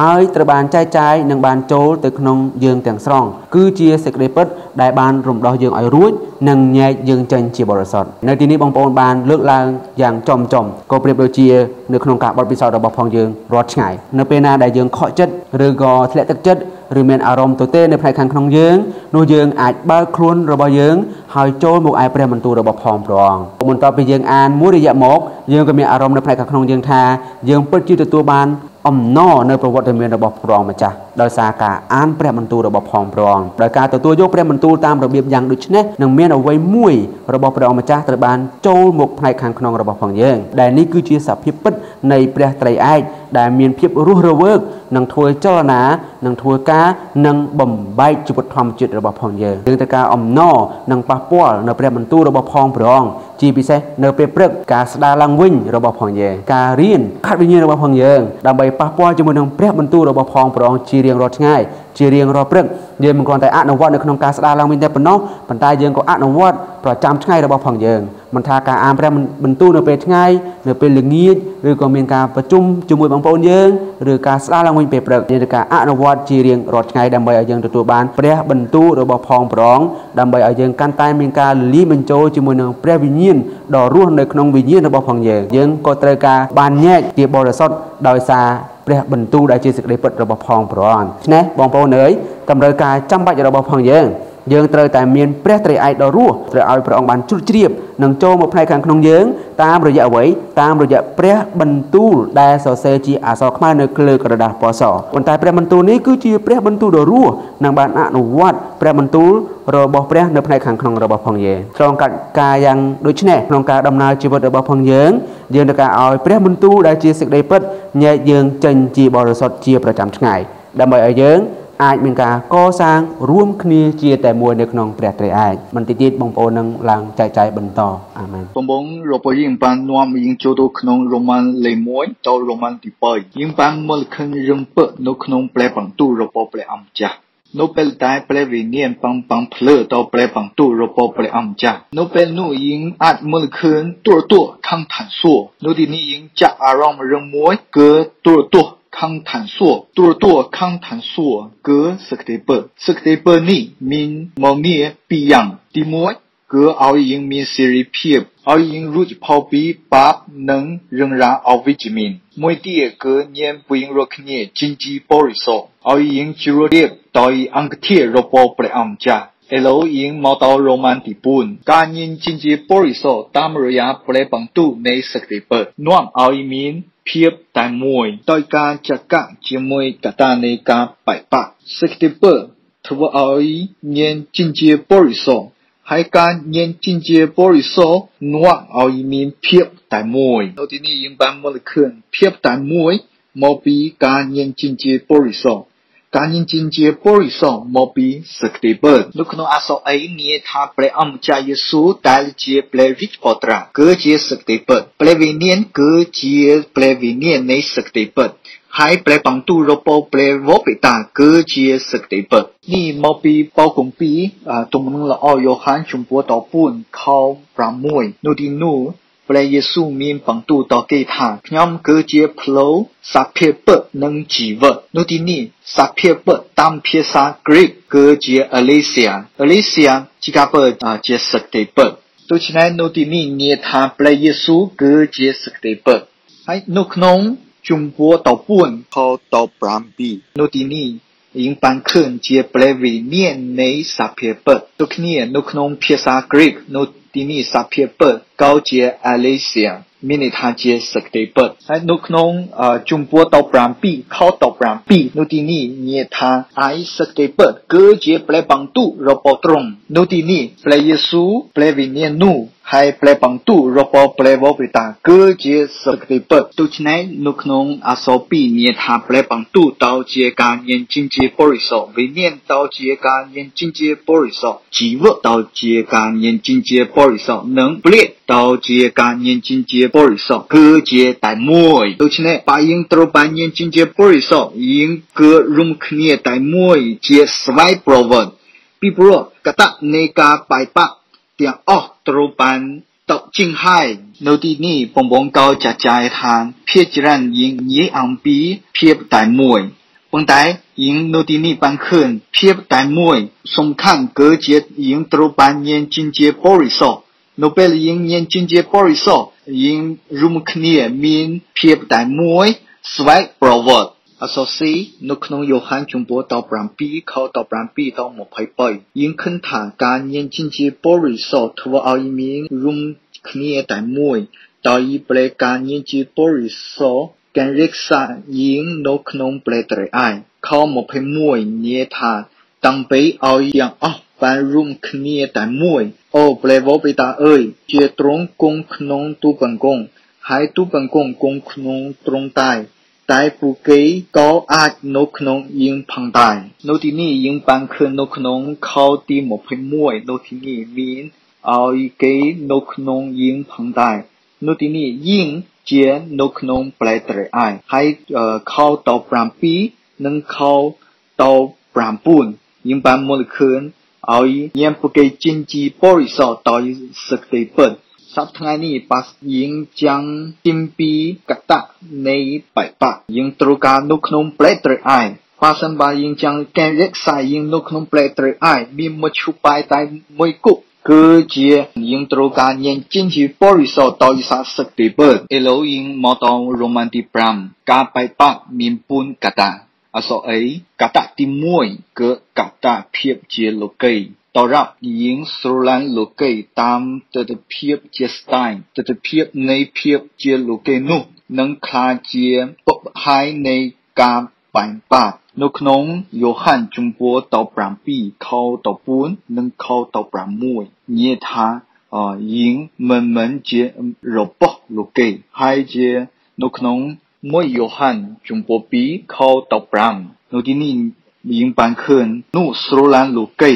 ហើយត្រូវបានចែកចាយនិងបានចូលទៅក្នុងយើងទាំងស្រុងគឺជាសេចក្តីពិតដែលបានរំដោះយើងឲ្យរួចនិងញែកយើងចេញជាបរិសុទ្ធនៅទីនេះបងប្អូនបានលើកឡើងយ៉ាងចំចំក៏ប្រៀបដូចជានៅក្នុងការបទពិសោធន៍របស់ផងយើងរាល់ថ្ងៃនៅពេលណាដែលយើងខកចិត្តឬក៏ធ្លាក់ទឹកចិត្តឬមានអារម្មណ៍ទទេនៅផ្នែកខាងក្នុងយើងនោះយើងអាចបើកខ្លួនរបស់យើងហើយចូលមកឯព្រះបន្ទូលរបស់ផងព្រះអង្គបន្ទាប់ពីយើងអានមួយរយៈមកយើងក៏មានអារម្មណ៍នៅផ្នែកខាងក្នុងយើងថាយើងពិតជាទទួលបាន អំណរនៅប្រវត្តិមានរបស់ព្រះអង្គម្ចាស់ដោយសារការអានព្រះបន្ទូលរបស់ផងព្រះអង្គដោយការទទួលយកព្រះបន្ទូលតាមរបៀបយ៉ាងដូចនេះនឹងមានអ្វីមួយរបស់ព្រះអង្គម្ចាស់ត្រូវបានចូលមកផ្នែកខាងក្នុងរបស់ផងយើងដែលនេះគឺជាសភាពពិត នៃព្រះត្រីឯកដែលមានភាពរស់រវើកនឹងធ្វើចលនានឹងធ្វើការនឹងបំបែកជីវិតធម្មជាតិរបស់ផងយើងយើងត្រូវការអំណរនិងប៉ះពាល់នៅព្រះបន្ទូលរបស់ផងព្រះអង្គជាពិសេសនៅពេលព្រឹកការស្ដារឡើងវិញរបស់ផងយើងការរៀនខាត់វិញ្ញាណរបស់ផងយើងដើម្បីប៉ះពាល់ជាមួយនឹងព្រះបន្ទូលរបស់ផងព្រះអង្គជារៀងរាល់ថ្ងៃជារៀងរាល់ព្រឹកយើងមិនគ្រាន់តែអនុវត្តនៅក្នុងការស្ដារឡើងវិញតែប៉ុណ្ណោះប៉ុន្តែយើងក៏អនុវត្តប្រចាំថ្ងៃរបស់ផងយើង មិនថាការអានព្រះបន្ទូលនៅពេលថ្ងៃនៅពេលល្ងាចឬក៏មានការប្រជុំជាមួយបងប្អូនយើងឬការស្ដារឡើងវិញពេលព្រឹកយើងត្រូវការអនុវត្តជារៀងរាល់ថ្ងៃដើម្បីឲ្យយើងទទួលបានព្រះបន្ទូលរបស់ផងប្រងដើម្បីឲ្យយើងកាន់តែមានការលីបញ្ចូលជាមួយនឹងព្រះវិញ្ញាណដ៏រស់នៅក្នុងវិញ្ញាណរបស់ផងយើងយើងក៏ត្រូវការបានញែកជាបរិសុទ្ធដោយសារព្រះបន្ទូលដែលជាសេចក្តីពិតរបស់ផងព្រះអង្គនេះបងប្អូនអើយតម្រូវការចាំបាច់របស់ផងយើង យើងត្រូវតែមានព្រះត្រីឯកដ៏រស់ត្រូវឲ្យព្រះអង្គបានជ្រុតជ្រាបនិងចូលមកផ្នែកខាងក្នុងយើង តាមរយៈអ្វីតាមរយៈព្រះបន្ទូលដែលសរសេរជាអក្សរខ្មែរនៅលើក្រដាសពណ៌សប៉ុន្តែព្រះបន្ទូលនេះគឺជាព្រះបន្ទូលដ៏រស់និងបានអនុវត្តព្រះបន្ទូលរបស់ព្រះនៅផ្នែកខាងក្នុងរបស់ផងយើងឆ្លងកាត់ការយ៉ាងដូចនេះក្នុងការដំណើរជីវិតរបស់ផងយើងយើងត្រូវការឲ្យព្រះបន្ទូលដែលជាសេចក្តីពិតញែកយើងចេញជាបរិសុទ្ធជាប្រចាំថ្ងៃដើម្បីឲ្យយើង អាចមានការកសាងរួមគ្នាជាតែមួយនៅក្នុងព្រះត្រីឯកមិនតិចទៀតបងប្អូននឹងឡើងចែកចាយបន្តអាមែនបងបងរបស់យើងបាននាំយើងចូលទៅក្នុងរ៉ូម៉ានលេខ1ដល់រ៉ូម៉ានទី2យើងបានមើលឃើញរឿងពឹកនៅក្នុងព្រះបន្ទូលរបស់ព្រះអង្គម្ចាស់នៅពេលដែលព្រះវិញ្ញាណបងបងភ្លើទៅព្រះបន្ទូលរបស់ព្រះអង្គម្ចាស់នៅពេលនោះយើងអាចមើលឃើញទូរទស្សន៍ខាងឋានសួគ៌នៅទីនេះយើងចាក់អារម្មណ៍រឿងមួយគឺទូរទស្សន៍ 康坦索多尔多康坦索格斯克迪伯斯克迪伯尼 min mini beyond （Dimois） 葛（敖乙）明 （Siriphe） 敖能仍然 （Ovidium） 墨蒂（葛）念 （Vingrochnia） 金鸡 boriso all girodiamd （Robo） បរិសុទ្ធឲ្យយើងជ្រួរៀបដោយអង្គធារបស់ព្រះអង្គចាស់ឥឡូវយើងមកដល់រ៉ូម៉ានទី4ការញញជិញ្ជាបរិសុទ្ធតាមរយៈព្រះបន្ទូលនៃសក្តិពើនាំឲ្យមានភាពតែមួយដោយការចកៈជាមួយ កតានៃការបែកបាក់សេចក្តីពិតធ្វើឲ្យញញជិញ្ជាបរិសុទ្ធហើយការញញជិញ្ជាបរិសុទ្ធនាំឲ្យមានភាពតែមួយនៅទីនេះយើងបានមើលឃើញភាពតែមួយមកពីការញញជិញ្ជាបរិសុទ្ធ ការញញជិញ្ជាបរិសុទ្ធមកពីសក្តិពិតនៅក្នុងអសរអីនិយាយថាព្រះអម្ចាស់យេស៊ូដែលជាព្រះវិជ្ជពត្រាគឺជាសក្តិពិតព្រះវិញ្ញាណគឺជាព្រះវិញ្ញាណនៃសក្តិពិតហើយព្រះបន្ទូលរបស់ព្រះវបិតាគឺជាសក្តិពិតនេះមកពីបោគម្ពីរទំនឹងល្អយ៉ូហានជំពូក14ខ6នៅទីនោះ ព្រះយេស៊ូវមានបន្ទូលតគេថាខ្ញុំគឺជាផ្លូវសភាពពិតនិងជីវិតនៅទីនេះសភាពពិតតាមភាសា Greek គឺជា Alesia Alesia ជាការពិតជាសក្តិពិតដូច្នេះនៅទីនេះនិយាយថាព្រះយេស៊ូវគឺជាសក្តិពិតហើយនៅក្នុងជំពូក14ខ17នៅទីនេះយើងបានឃើញជាព្រះវិញ្ញាណនៃសភាពពិតដូចគ្នានៅក្នុងភាសា Greek នៅ ទីនេះសភាពពិតក៏ជា Alesia មានន័យថាជាសក្តិពិតហើយនៅក្នុងជំពូក17ខ17នៅទីនេះនិយាយថាឯសក្តិពិតគឺជាព្រះបន្ទូលរបស់ទ្រង់នៅទីនេះព្រះយេស៊ូវព្រះវិញ្ញាណនោះ ហើយព្រះបន្ទូលរបស់ព្រះវរបិតាគឺជាសក្តិពិតដូច្នេះនៅក្នុងអសរ2និយាយថាព្រះបន្ទូលតើជាការញញជិញ្ជាបរិសុទ្ធវិញ្ញាណតើជាការញញជិញ្ជាបរិសុទ្ធជីវិតតើជាការញញជិញ្ជាបរិសុទ្ធនិងព្រះតើជាការញញជិញ្ជាបរិសុទ្ធគឺជាតែមួយដូច្នេះបើយើងត្រូវបានញញជិញ្ជាបរិសុទ្ធយើងគឺរួមគ្នាតែមួយជាស្វ័យប្រវត្តិពីព្រោះកតនៃការបាយបាក់ទាំងអស់ ត្រូវបានតកជិងហើយនៅទីនេះបំបងកោចាចាយថាភាគច្រើនយើងនិយាយអំពីភាពតែមួយប៉ុន្តែយើងនៅទីនេះបានឃើញភាពតែមួយសំខាន់គឺជាយើងត្រូវបានញញជិញ្ជាបរិសុទ្ធនៅពេលយើងញញជិញ្ជាបរិសុទ្ធយើងរួមគ្នាមានភាពតែមួយស្វែងប្រវត្តិ អសរ C នៅក្នុងយ៉ូហានជំពូក17ខ17ដល់23យើងឃើញថាការញញជាជាបរិសុទ្ធធ្វើឲ្យមានរួមគ្នាតែមួយដោយប្រែការញញជាបរិសុទ្ធការរក្សាយើងនៅក្នុងប្រែត្រឯងខ21និយាយថាតាំងពីឲ្យទាំងអស់បានរួមគ្នាតែមួយអូប្រែវបេតាអើយជាត្រង់គង់ក្នុងទូបង្កងហើយទូបង្កងគង់ក្នុងត្រង់តែ តែពួកគេក៏អាចនៅក្នុងយើងផងដែរនៅទីនេះយើងបានឃើញនៅក្នុងខទី21នៅទីនេះមានឲ្យគេនៅក្នុងយើងផងដែរនៅទីនេះយើងជានៅក្នុងផ្លែត្រឯងហើយខត7និងខត9យើងបានមកឃើញឲ្យញ៉ាំពួកគេចិញ្ជីបរិសោតយសក្តិពិត សប្ថ្ងៃនេះប៉ាសយើងចាំងទីមពីកតៈនៃបៃបៈយើងត្រូវការនៅក្នុងផ្លែត្រឯងប៉ាសិនបើយើងចាំងកែរក្សាយើងនៅក្នុងផ្លែត្រឯងមានមជ្ឈបាយតែមួយគប់គឺជាយើងត្រូវការញញជិញជាបរិសុទ្ធដោយសារសក្តិពិតឥឡូវយើងមកដល់រ៉ូម៉ានទី5ការបៃបៈមានពុនកតាអសអីកតទី1គឺកតភាពជាលោកី តរាប់យើងស្រឡាញ់លោកីតាមទស្សនភាពជាស្ទាយទស្សនភាពនៃភាពជាលោកីនោះនឹងក្លាយជាពុកហើយនៃការបាញ់បាត់នៅក្នុងយ៉ូហានជំពូក17ខ14និងខ16និយាយថាយើងមិនមែនជារបស់លោកគេហើយជានៅក្នុងមួយយ៉ូហានជំពូក2ខ15នៅទីនេះយើងបានឃើញនោះស្រឡាញ់លោកគេ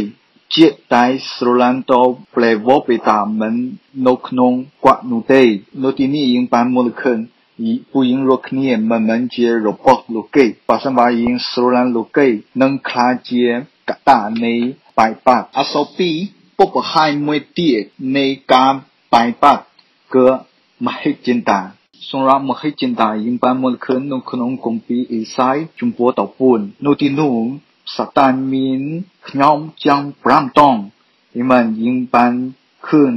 ជាតែស្រឡាញ់តផ្លែវបេតាមិននៅក្នុងគាត់នោះទេនៅទីនេះយើងបានមើលឃើញពួកយើងរកគ្នាមិនមែនជារបស់លោកគេបើសិនបើយើងស្រឡាញ់លោកគេនឹងខ្លាចជាកតានៃបាយបាត់អសពីពុបហើយមួយទៀតនៃការបាយបាត់គឺមហិចិន្តាសម្រាប់មហិចិន្តាយើងបានមើលឃើញនៅក្នុងគម្ពីរអេសាយជំពូក14នៅទីនោះ សាតានមានខ្ញុំចាំ5តងពីមិនយើងបានឃើញ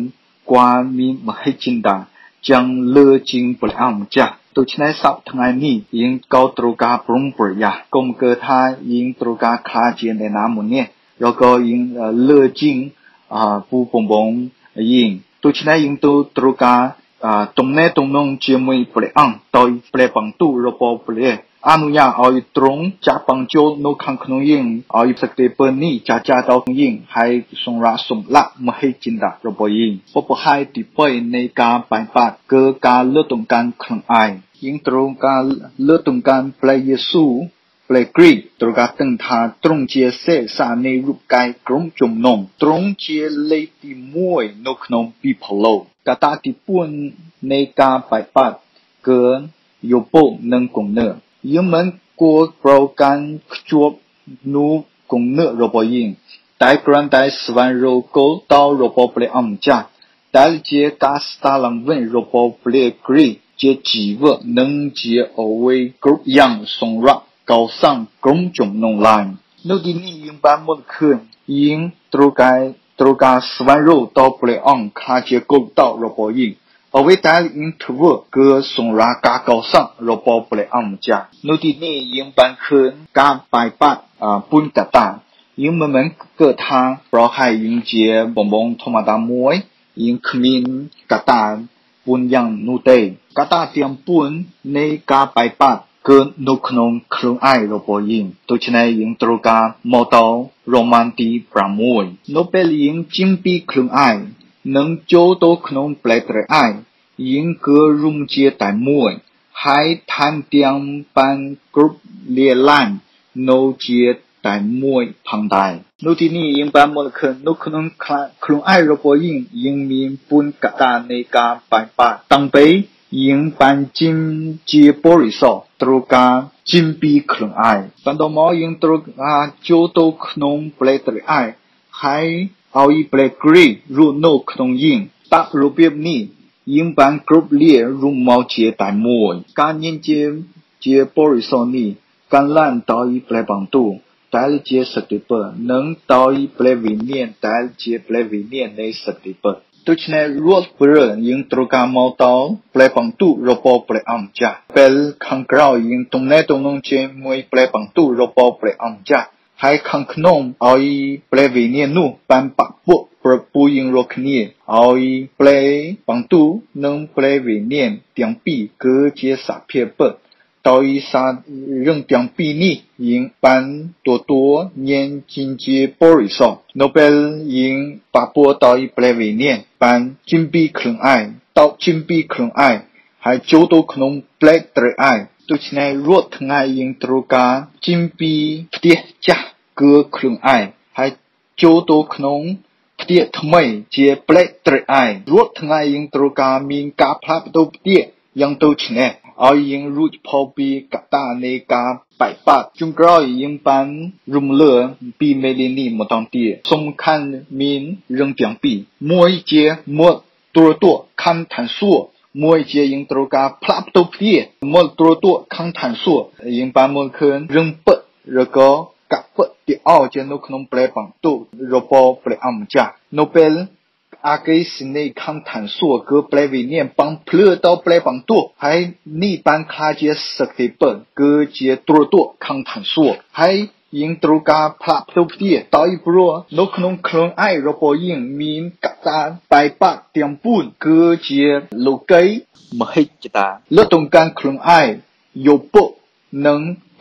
គាត់មានមហិចិន្តាចឹងលើជាងព្រះអង្គម្ចាស់ដូច្នេះសប្តាហ៍ថ្ងៃនេះយើងក៏ត្រូវការប្រុងប្រយ័ត្នកុំកើថាយើងត្រូវការខ្លាចជាអ្នកណាម្នាក់ឬក៏យើងលើជាងអពូបំបងយើងដូច្នេះយើងត្រូវការទំនេរទំនងជាមួយព្រះអង្គដោយព្រះបន្ទូលរបស់ព្រះ អនុញ្ញាតឲ្យទ្រង់ចាក់បង្ចូលនៅខាងក្នុងយើងឲ្យសក្តិពើនេះចាចាដល់យើងហើយសម្រាប់សម្លាក់មហិចិន្តារបស់យើងពពហៃទី3នៃការបាញ់បាត់គឺការលើកទង្កើខ្លួនឯងយើងទ្រង់ការលើកទង្កើព្រះយេស៊ូវផ្លេគ្រីកត្រូវការដឹងថាទ្រង់ជាសេសានៃរូបកាយក្រុមជំនុំទ្រង់ជាលេខទី1នៅក្នុងពិភពលោកកតាទី4នៃការបែកបាត់គឺយោពុនិងគំនឿយើងមិនគួរប្រកាន់ខ្ជាប់នោះគំនឿរបស់យើងតែគ្រាន់ តែស្វែងរកគោលតរបស់ព្រះអង្គម្ចាស់ដែលជាការស្ដារឡើងវិញរបស់ព្រះគ្រីស្ទជាជីវិតនិងជាអវ័យគ្រប់យ៉ាងសម្រាប់កសាងក្រុមជំនុំឡើងនៅទីនេះយើងបានមកឃើញយើ ងត្រូវការត្រូវការស្វែងរកតព្រះអង្គខាជាគោលតរបស់យើងអ្វីដែលយើងធ្វើគឺសម្រាប់ការកសាងរបស់ព្រះអង្គម្ចាស់នៅទីនេះយើងបានឃើញការបាយបាត់ពុញកតាយើងមិនមែនគឺថាប្រហែលយើងជាបំបងធម្មតាមួយយើងគ្មានកតាពុនយ៉ាងនោះទេកតាទាំងពុននៃការបាយបាត់គឺនៅក្នុងខ្លួនឯងរបស់យើងដូច្នេះយើងត្រូវការមកតរ៉ូម៉ានទី6នៅពេលយើងជិះពីខ្លួនឯង នឹងចូលទៅក្នុងផ្លែត្រឯងយើងគឺរួមជាតែមួយហើយថែមទាំងបានគ្រប់លាឡាញនៅជាតែមួយផងដែរនៅទីនេះយើងបានមកឃើញនៅក្នុងខ្លួនឯងរបស់យើងយើងមានពុនកតានៃការបាញ់បាត់តាំងពីយើងបានជិមជាបរិសុទ្ធត្រូវការជិមពីខ្លួនឯងបន្តមកយើងត្រូវការចូលទៅក្នុងផ្លេត្រឯងហើយ ឲ្យផ្លេគ្រីរស់នៅក្នុងយើងតាប់របៀបនេះយើងបានគ្រប់លារួមមកជាតែមួយការញញជាជាបរិសុទ្ធនេះកាន់ឡើងដោយព្រះបន្ទូលដែលជាសតិពនិងដោយព្រះវិញ្ញាណដែលជាព្រះវិញ្ញាណនៃសតិពដូច្នេះរួចព្រើយើងត្រូវការមកតផ្លែបង្ទូរបស់ព្រះអង្គចាស់ពេលខាងក្រៅយើងទំនេរទំនងជាមួយផ្លែបង្ទូរបស់ព្រះអង្គចាស់ ហើយខាងក្នុងឲ្យព្រះវិញ្ញាណនោះបានបាក់ពួកប្រពុយយើងរកគ្នាឲ្យផ្លែបង្ទូនិងផ្លែវិញ្ញាណទាំងពីរគឺជាសភាពពិតដោយសាររឿងទាំងពីរនេះយើងបានទទួលញែងជាជាបរិសុទ្ធនៅពេលយើងប៉ះពួរដោយព្រះវិញ្ញាណបា នជិមពីខ្លួនឯងតោជិមពីខ្លួនឯងហើយចូលទៅក្នុងផ្លែកត្រឯងដូច្នេះរត់ថ្ងៃយើងត្រូវការជិមពីផ្ទះចាស់គឺខ្លួនឯងហើយចូលទៅក្នុងផ្ទះថ្មីជាផ្លែកត្រឯងរត់ថ្ងៃយើងត្រូវការមានការផ្លាស់ប្ដូរផ្ទះយ៉ាងទៅឆ្នេះឲ្យយើងរួចផុតពីកត្តានៃការបែកបាក់ជុំក្រោយយើងបានរំលឹកពីមេលីនីមកតនទៀតសំខាន់មានរឿងទាំងពីរមួយជាមួតទូរទស្សន៍ខណ្ឌឋានសួគ៌មួយជាយើងត្រូវការផ្លាប់ទៅព្រាមកទូរទស្សន៍ខណ្ឌឋានសួគ៌យើងបានមើលឃើញរឿងពិតឬក៏ កពតិអោជានៅក្នុងប្រែបន្ទុរបស់ព្រះអង្គម្ចាស់នៅពេលអាកេសិនីខំឋានសួគ៌គឺប្រែវិញ្ញាណបងភ្លឺទៅប្រែបន្ទោះហើយនេះបានខ្លាចជាសក្តិពិតគឺជាទ្រទោះខំឋានសួគ៌ហើយយើងត្រូវការផ្លាក់ផ្ទុះផ្ទាតើព្រោះនៅក្នុងខ្លួនឯងរប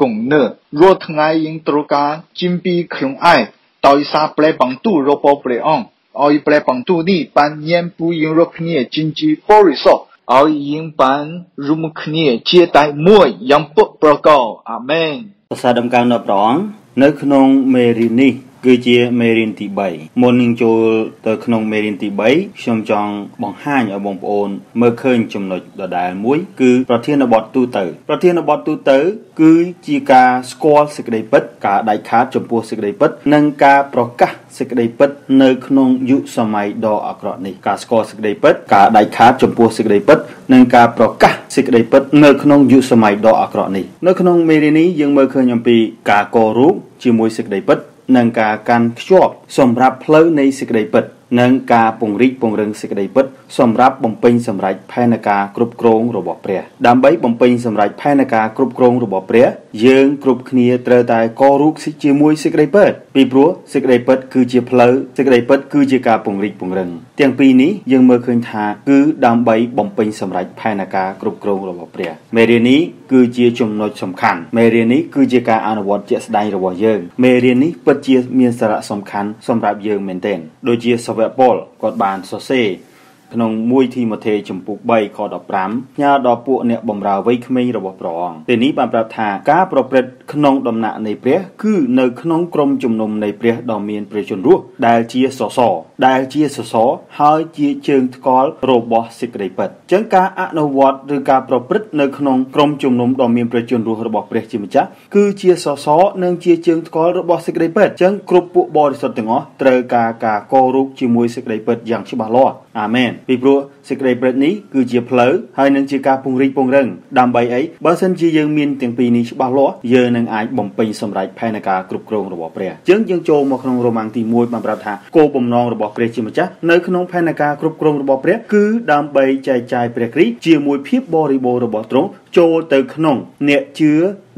ស់យើងមានកតាបែបាក់ទាំងពួនគឺជាលោកីមហិច្ឆតាលើតងការខ្លួនឯងយោពុនិងគង់នើរាល់ថ្ងៃយើងត្រូវការជិមពីខ្លួនឯងដោយសារផ្លែបន្ទូរបស់ព្រះអង្គឲ្យព្រះបន្ទូនេះបានញ៉ាំពូយើងរកគ្នាចិញ្ជីបរិសុទ្ធឲ្យយើងបានរួមគ្នាជាតែមួយយ៉ាងពុតប្រកបអាមែនប្រសាដំកើងដល់ព្រះអង្គនៅក្នុងមេរីនេះ គឺជាមេរៀនទី3មុននឹងចូលទៅក្នុងមេរៀនទី3ខ្ញុំចង់បង្ហាញឲ្យបងប្អូន មើលឃើញចំណុចដដែលមួយ គឺប្រធានបទទូទៅ ប្រធានបទទូទៅ គឺជាការស្គាល់សេចក្តីពិត ការដាច់ខាតចំពោះសេចក្តីពិត និងការប្រកាសសេចក្តីពិត នៅក្នុងយុគសម័យដ៏អាក្រក់នេះការស្គាល់សេចក្តីពិតការដាច់ខាតចំពោះសេចក្តីពិត និងការប្រកាសសេចក្តីពិត នៅក្នុងយុគសម័យដ៏អាក្រក់នេះនៅក្នុងមេរៀននេះយើងមើលឃើញអំពីការករូបជាមួយសេចក្តីពិត និងការកាន់ខ្ជាប់សម្រាប់ផ្លូវនៃសេចក្តីពិត និងការពង្រីកពង្រឹងសេចក្តីពិតសម្រាប់បំពេញសម្រេចផែនការគ្រប់គ្រងរបស់ព្រះដើម្បីបំពេញសម្រេចផែនការគ្រប់គ្រងរបស់ព្រះ យើងគ្រប់គ្នាត្រូវតែករូបជាមួយសេចក្តីពិតពីព្រោះសេចក្តីពិតគឺជាផ្លូវសេចក្តីពិតគឺជាការពង្រីកពង្រឹងទាំងពីរនេះយើងមើលឃើញថាគឺដើម្បីបំពេញសម្រេចផែនការគ្រប់គ្រងរបស់ព្រះមេរៀននេះគឺជាចំណុចសំខាន់មេរៀននេះគឺជាការអនុវត្តជាក់ស្ដែងរបស់យើងមេរៀននេះពិតជាមានសារៈសំខាន់សម្រាប់យើងមែនទែនដូចជាសាវកប៉ុលគាត់បានសរសេរក្នុង1ទីម៉ូថេចំពុក3ខ15ផ្ញើដល់ពួកអ្នកបម្រើវ័យក្មេងរបស់ព្រះអង្គទីនេះបានប្រាប់ថាការប្រព្រឹត្តក្នុងដំណាក់នៃព្រះ គឺនៅក្នុងក្រុមជំនុំនៃព្រះដ៏មានព្រះជន្មរស់ដែលជាសសរ ដែលជាសសរហើយជាជើងថ្កល់របស់សេចក្តីពិតអញ្ចឹងការអនុវត្តឬការប្រព្រឹត្តនៅក្នុងក្រុមជំនុំដ៏មានព្រះជន្មរស់របស់ព្រះជាម្ចាស់គឺជាសសរនិងជាជើងថ្កល់របស់សេចក្តីពិតអញ្ចឹងគ្រប់ពួកបរិសុទ្ធទាំងអស់ត្រូវការការកោរូបជាមួយសេចក្តីពិតយ៉ាងច្បាស់លាស់អាមែនពីព្រោះសេចក្តីពិតនេះគឺជាផ្លូវហើយនឹងជាការពង្រីកពង្រឹងដើម្បីអីបើសិនជាយើងមានទាំងពីរនេះច្បាស់លាស់យើងនឹងអាចបំពេញសម្រេចផែនការគ្រប់គ្រងរបស់ព្រះអញ្ចឹងយើងចូលមកក្នុងរ៉ូម៉ាំងទី1បានប្រាប់ថាគោលបំណងរបស់ព្រះជាម្ចាស់នៅក្នុងផែនការគ្រប់គ្រងរបស់ព្រះគឺដើម្បីចែកចាយព្រះគ្រីស្ទជាមួយភាពបរិបូរណ៍របស់ទ្រង់ចូលទៅក្នុងអ្នកជឿ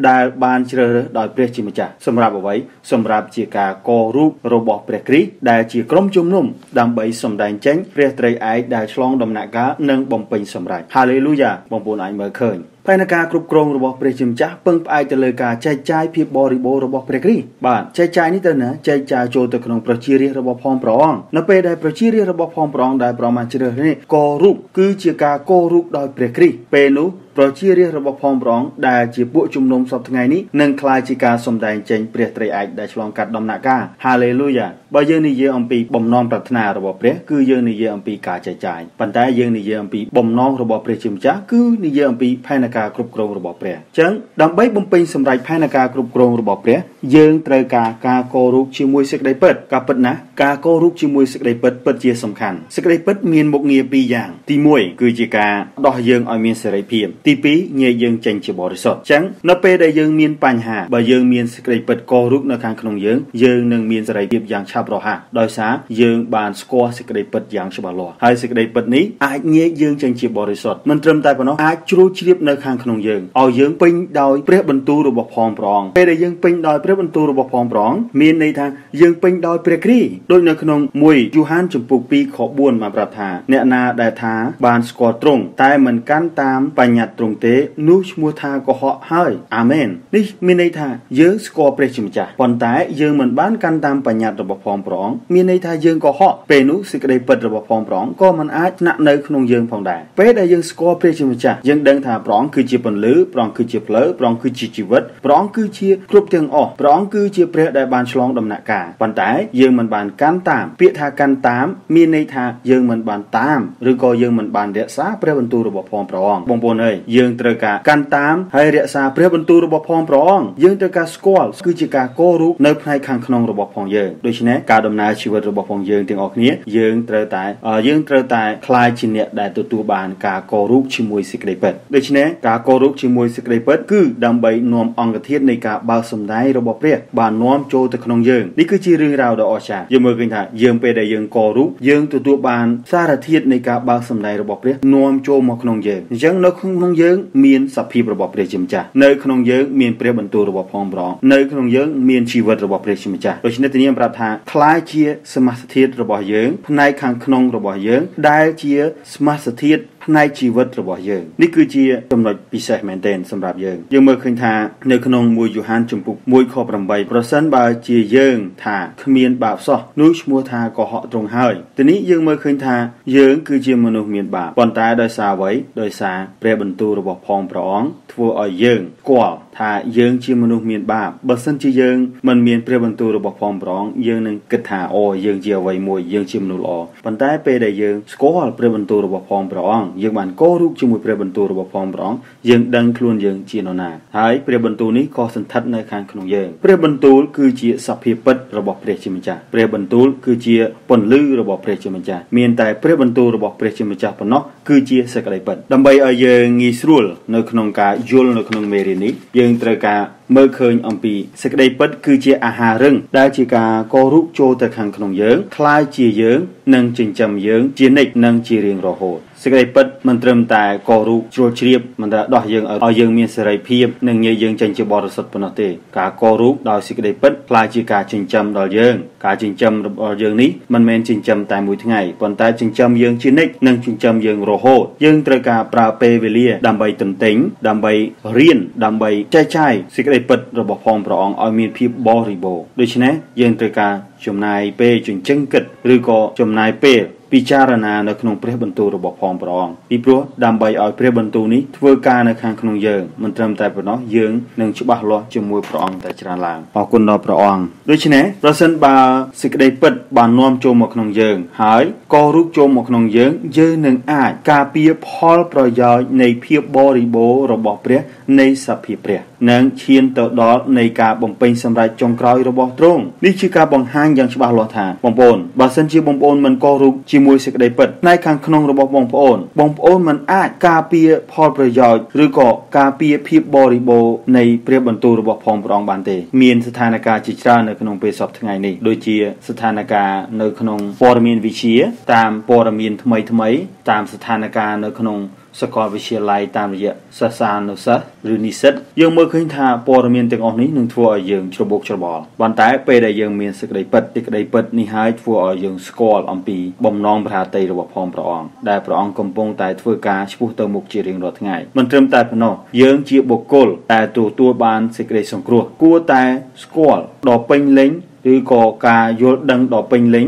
ដែលបានជ្រើសរើសដោយព្រះជាម្ចាស់សម្រាប់អ្វីសម្រាប់ជាការករូបរបស់ព្រះគ្រីស្ទដែលជាក្រុមជំនុំដើម្បីសម្ដែងចេញព្រះត្រីឯកដែលឆ្លងដំណាក់កាលនិងបំពេញសម្រេចហាឡេលូយ៉ាបងប្អូនអាចមើលឃើញ ផែនការគ្រប់គ្រងរបស់ព្រះជាម្ចាស់ពឹងផ្អែកទៅលើការចែកចាយភាពបរិបូរណ៍របស់ព្រះគ្រីស្ទបាទចែកចាយនេះទៅណាចែកចាយចូលទៅក្នុងប្រជារាស្ត្ររបស់ផងព្រះអង្គនៅពេលដែលប្រជារាស្ត្ររបស់ផងព្រះអង្គដែលប្រមាណជ្រើសនេះករូបគឺជាការករូបដោយព្រះគ្រីស្ទពេលនោះប្រជារាស្ត្ររបស់ផងព្រះអង្គដែលជាពួកជំនុំសពថ្ងៃនេះនឹងក្លាយជាការសម្ដែងចេញព្រះត្រីឯកដែលឆ្លងកាត់ដំណាក់កាលហាឡេលូយ៉ាបើយើងនិយាយអំពីបំណងប្រាថ្នារបស់ព្រះគឺយើងនិយាយអំពីការចែកចាយប៉ុន្តែយើងនិយាយអំពីបំណងរបស់ព្រះជាម្ចាស់គឺនិយាយអំពីផែនការគ្រប់គ្រងរបស់ព្រះអញ្ចឹងដើម្បីបំពេញសម្រេចផែនការគ្រប់គ្រងរបស់ព្រះយើងត្រូវការការកោររូបជាមួយសេចក្តីពិតការពិតណាស់ការកោររូបជាមួយសេចក្តីពិតពិតជាសំខាន់សេចក្តីពិតមានមុខងារពីរយ៉ាងទី1គឺជាការដោះយើងឲ្យមានសេរីភាពទី2ងាយយើងចេញជាបរិសុទ្ធអញ្ចឹងនៅពេលដែលយើងមានបញ្ហាបើយើងមានសេចក្តីពិតកោររូបនៅខាងក្នុងយើងយើងនឹងមានសេរីភាពយ៉ាងឆាប់រហ័សដោយសារយើងបានស្គាល់សេចក្តីពិតយ៉ាងច្បាស់លាស់ហើយសេចក្តីពិតនេះអាចងាយយើងចេញជាបរិសុទ្ធមិនត្រឹមតែប៉ុណ្ណោះអាចជ្រួលជ្រាបនៅខាងក្នុងយើងឲ្យយើងពេញដោយព្រះបន្ទូលរបស់ផងព្រះអង្គពេលដែលយើងពេញដោយព្រះបន្ទូលរបស់ផងព្រះអង្គមានន័យថាយើងពេញដោយព្រះគ្រីស្ទដូចនៅក្នុង1យូហានចំពុក2ខ4បានប្រាប់ថាអ្នកណាដែលថាបានស្គាល់ទ្រង់តែមិនកាន់តាមបញ្ញត្តិទ្រង់ទេនោះឈ្មោះថាកុហកហើយអាមែននេះមានន័យថាយើងស្គាល់ព្រះជាម្ចាស់ប៉ុន្តែយើងមិនបានកាន់តាមបញ្ញត្តិរបស់ផងព្រះអង្គមានន័យថាយើងកុហកពេលនោះសេចក្តីពិតរបស់ផងព្រះអង្គក៏មិនអាចស្នាក់នៅក្នុងយើងផងដែរពេលដែលយើងស្គាល់ព្រះជាម្ចាស់យើងដឹងថាព្រះអង្គគឺជាពន្លឺព្រះអង្គគឺជាផ្លូវព្រះអង្គគឺជាជីវិតព្រះអង្គគឺជាគ្រប់ទាំងអស់ព្រះអង្គគឺជាព្រះដែលបានឆ្លងដំណាក់កាលប៉ុន្តែយើងមិនបានកាន់តាមពាក្យថាកាន់តាមមានន័យថាយើងមិនបានតាមឬក៏យើងមិនបានរក្សាព្រះបន្ទូលរបស់ផងព្រះអង្គបងប្អូនអើយយើងត្រូវការកាន់តាមហើយរក្សាព្រះបន្ទូលរបស់ផងព្រះអង្គយើងត្រូវការស្គាល់គឺជាការកោររូបនៅផ្នែកខាងក្នុងរបស់ផងយើងដូច្នេះការដំណើរជីវិតរបស់ផងយើងទាំងអស់គ្នាយើងត្រូវតែយើងត្រូវតែខ្លាយជាអ្នកដែលទទួលបានការកោររូបជាមួយសេចក្តីពិតដូច្នេះការកោររូបជាមួយសេចក្តីពិតគឺដើម្បីនាំអង្គធាតុនៃការបើកសម្ដែងរបស់ព្រះបាននាំចូលទៅក្នុងយើងនេះគឺជារឿងរ៉ាវដ៏អស្ចារ្យយើងមើលឃើញថាយើងពេលដែលយើងកោររូបយើងទទួលបានសារធាតុនៃការបើកសម្ដែងរបស់ព្រះនាំចូលមកក្នុងយើងអញ្ចឹងនៅក្នុងយើងមានសភាពរបស់ព្រះជាម្ចាស់នៅក្នុងយើងមានព្រះបន្ទូលរបស់ផងប្រងនៅក្នុងយើងមានជីវិតរបស់ព្រះជាម្ចាស់ដូច្នេះទានាមប្រាប់ថាคล้ายជាសមាសធាតុរបស់យើងផ្នែកខាងក្នុងរបស់យើងដែលជាសមាសធាតុ ផ្នែកជីវិតរបស់យើងនេះគឺជាចំណុចពិសេសមែនទែនសម្រាប់យើងយើងមើលឃើញថានៅក្នុង1យូហានចំពុក1ខ8ប្រសិនបើជាយើងថាគ្មានបាបសោះនោះឈ្មោះថាកុហកត្រង់ហើយទីនេះយើងមើលឃើញថាយើងគឺជាមនុស្សមានបាបប៉ុន្តែដោយសារអ្វីដោយសារព្រះបន្ទូលរបស់ផងព្រះអង្គធ្វើឲ្យយើងស្គាល់ថាយើងជាមនុស្សមានបាបបើសិនជាយើងមិនមានព្រះបន្ទូលរបស់ផងព្រះអង្គយើងនឹងគិតថាអូយើងជាអ្វីមួយយើងជាមនុស្សល្អប៉ុន្តែពេលដែលយើងស្គាល់ព្រះបន្ទូលរបស់ផងព្រះអង្គយើងបានកោរូបជាមួយព្រះបន្ទូលរបស់ផងព្រះអង្គយើងដឹងខ្លួនយើងជានរណាហើយព្រះបន្ទូលនេះក៏សន្ធិដ្ឋនៅខាងក្នុងយើងព្រះបន្ទូលគឺជាសភាពិតរបស់ព្រះជាម្ចាស់ព្រះបន្ទូលគឺជាពន្លឺរបស់ព្រះជាម្ចាស់មានតែព្រះបន្ទូលរបស់ព្រះជាម្ចាស់ប៉ុណ្ណោះគឺជាសេចក្តីពិតដើម្បីឲ្យយើងងាយស្រួលនៅក្នុងការយល់នៅក្នុងមេរៀននេះយើងត្រូវការ មើលឃើញអំពីសេចក្តីពិតគឺជាអាហាររឹងដែលជាការកោរូបចូលទៅខាងក្នុងយើងคล้ายជាយើងនិងចិញ្ចឹមយើងជានិច្ចនិងជារៀងរហូតសេចក្តីពិតមិនត្រឹមតែកោរូបជ្រួលជ្រាបមិនដែលដោះយើងឲ្យយើងមានសេរីភាពនិងងាយយើងចេញជាបរិសុទ្ធប៉ុណ្ណោះទេការកោរូបដោយសេចក្តីពិតคล้ายជាការចិញ្ចឹមដល់យើងការចិញ្ចឹមរបស់យើងនេះមិនមែនចិញ្ចឹមតែមួយថ្ងៃប៉ុន្តែចិញ្ចឹមយើងជានិច្ចនិងចិញ្ចឹមយើងរហូតយើងត្រូវការប្រើពេលវេលាដើម្បីទន្ទិញដើម្បីរៀនដើម្បីចែកចាយសេចក្តី ពិតរបស់ផងព្រះអង្គឲ្យមានភាពបរិបូរណ៍ដូច្នេះយើងត្រូវការចំណាយពេលជញ្ជឹងគិតឬក៏ចំណាយពេល ពិចារណានៅក្នុងព្រះបន្ទូលរបស់ផងព្រះអង្គពីព្រោះដើម្បីឲ្យព្រះបន្ទូលនេះធ្វើការនៅខាងក្នុងយើងមិនត្រឹមតែប៉ុណ្ណោះយើងនឹងច្បាស់លាស់ជាមួយព្រះអង្គតែច្រើនឡើងអរគុណដល់ព្រះអង្គដូច្នេះប្រសិនបើសេចក្តីពិតបាននាំចូលមកក្នុងយើង ហើយក៏រូបចូលមកក្នុងយើងយើងនឹងអាចការពារផលប្រយោជន៍នៃភាពបរិបូរណ៍របស់ព្រះនៃសភាព្រះនិងឈានទៅដល់នៃការបំពេញសម្រេចចុងក្រោយរបស់ទ្រង់នេះជាការបង្ហាញយ៉ាងច្បាស់លាស់ថាបងប្អូនបើសិនជាបងប្អូនមិនកោរូបជាមួយសេចក្តីពិតផ្នែកខាងក្នុងរបស់បងប្អូន បងប្អូនមិនអាចការពារផលប្រយោជន៍ឬក៏ការពារភាពបរិបូរណ៍នៃព្រះបន្ទូលរបស់ផងព្រះអង្គបានទេមានស្ថានភាពជាច្រើននៅក្នុងពេលសពថ្ងៃនេះដូចជាស្ថានភាពនៅក្នុងព័ត៌មានវិទ្យាតាមព័ត៌មានថ្មីថ្មីតាមស្ថានភាពនៅក្នុង សាកលវិទ្យាល័យតាមរយៈសិស្សានុសិស្សឬនិស្សិតយើងមើលឃើញថាព័ត៌មានទាំងអស់នេះនឹងធ្វើឲ្យយើងច្របូកច្របល់ប៉ុន្តែពេលដែលយើងមានសេចក្តីពិតសេចក្តីពិតនេះហើយធ្វើឲ្យយើងស្គាល់អំពីបំណងប្រាថ្នារបស់ផងព្រះអង្គដែលព្រះអង្គកំពុងតែធ្វើការឆ្ពោះទៅមុខជារៀងរាល់ថ្ងៃមិនត្រឹមតែប៉ុណ្ណោះយើងជាបុគ្គលតែទទួលបានសេចក្តីសង្គ្រោះគួរតែស្គាល់ដល់ពេញលេញឬក៏ការយល់ដឹងដល់ពេញលេញ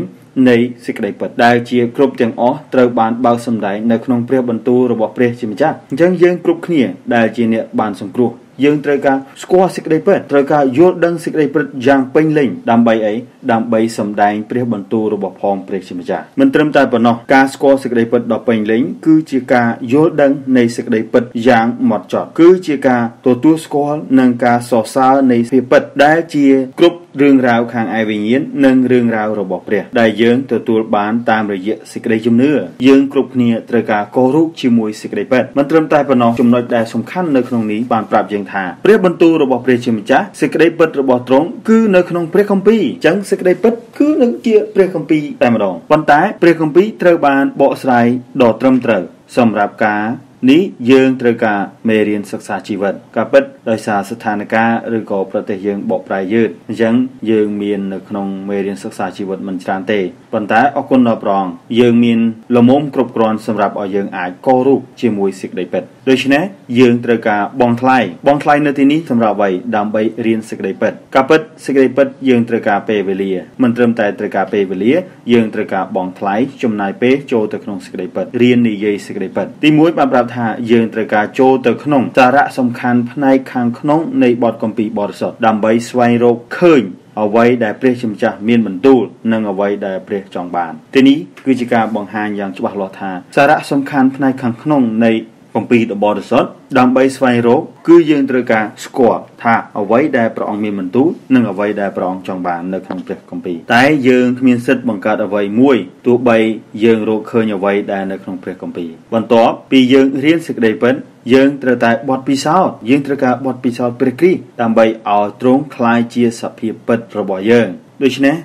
នៃសេចក្តីពិតដែលជាគ្រប់ទាំងអស់ត្រូវបានបើកសម្ដែងនៅក្នុងព្រះបន្ទូលរបស់ព្រះជាម្ចាស់អញ្ចឹងយើងគ្រប់គ្នាដែលជាអ្នកបានសង្គ្រោះយើងត្រូវការស្គាល់សេចក្តីពិតត្រូវការយល់ដឹងសេចក្តីពិតយ៉ាងពេញលេញដើម្បីអីដើម្បីសម្ដែងព្រះបន្ទូលរបស់ផងព្រះជាម្ចាស់មិនត្រឹមតែប៉ុណ្ណោះការស្គាល់សេចក្តីពិតដ៏ពេញលេញគឺជាការយល់ដឹងនៃសេចក្តីពិតយ៉ាងម៉ត់ចត់គឺជាការទទួលស្គាល់និងការសរសើរនៃភាពពិតដែលជាគ្រប់ រឿងរ៉ាវខាងឯវិញ្ញាណនិងរឿងរ៉ាវរបស់ព្រះ ដែលយើងទទួលបានតាមរយៈសេចក្តីជំនឿយើងគ្រប់គ្នាត្រូវការកោររូបជាមួយសេចក្តីពិតមិនត្រឹមតែប៉ុណ្ណោះចំណុចដែលសំខាន់នៅក្នុងនេះបានប្រាប់យើងថាព្រះបន្ទូលរបស់ព្រះជាម្ចាស់សេចក្តីពិតរបស់ទ្រង់គឺនៅក្នុងព្រះគម្ពីរអញ្ចឹងសេចក្តីពិតគឺនឹងជាព្រះគម្ពីរតែម្ដងប៉ុន្តែព្រះគម្ពីរត្រូវបានបកស្រាយដ៏ត្រឹមត្រូវសម្រាប់ការនេះយើងត្រូវការមេរៀនសិក្សាជីវិតការពិត ដោយសារស្ថានភាពឬក៏ប្រទេសយើងបកប្រែយឺតអញ្ចឹងយើងមាននៅក្នុងមេរៀនសិក្សាជីវិតមិនច្រើនទេប៉ុន្តែអរគុណដល់ព្រះអង្គយើងមានលំមុំគ្រប់គ្រាន់សម្រាប់ឲ្យយើងអាចករូបជាមួយសេចក្តីពិតដូច្នេះយើងត្រូវការបងថ្លៃបងថ្លៃនៅទីនេះសម្រាប់អ្វីដើម្បីរៀនសេចក្តីពិតការពិតសេចក្តីពិតយើងត្រូវការពេលវេលាមិនត្រឹមតែត្រូវការពេលវេលាយើងត្រូវការបងថ្លៃចំណាយពេលចូលទៅក្នុងសេចក្តីពិតរៀននិយាយសេចក្តីពិតទី1បានប្រាប់ថាយើងត្រូវការចូលទៅក្នុងសារៈសំខាន់ផ្នែកខាងក្នុងនៃបទគម្ពីរបរិសុទ្ធដើម្បីស្វែងរកឃើញអ្វីដែលព្រះជាម្ចាស់មានបន្ទូលនិងអ្វីដែលព្រះចង់បានទីនេះគឺជាការបង្ហាញយ៉ាងច្បាស់លាស់ថាសារៈសំខាន់ផ្នែកខាងក្នុងនៃ គម្ពីរបរិសុទ្ធដើម្បីស្វែងរកគឺយើងត្រូវការស្គាល់ថាអ្វីដែលព្រះអង្គមានបន្ទូលនិងអ្វីដែលព្រះអង្គចង់បាននៅក្នុងព្រះគម្ពីរតែយើងគ្មានសិទ្ធិបង្កើតអ្វីមួយទោះបីយើងរកឃើញអ្វីដែលនៅក្នុងព្រះគម្ពីរបន្ទាប់ពីយើងរៀនសេចក្តីពិតយើងត្រូវតែបត់ពិសោធន៍យើងត្រូវការបត់ពិសោធន៍ព្រះគ្រីស្ទដើម្បីឲ្យទ្រង់คล้ายជាសភាពពិតរបស់យើងដូច្នេះ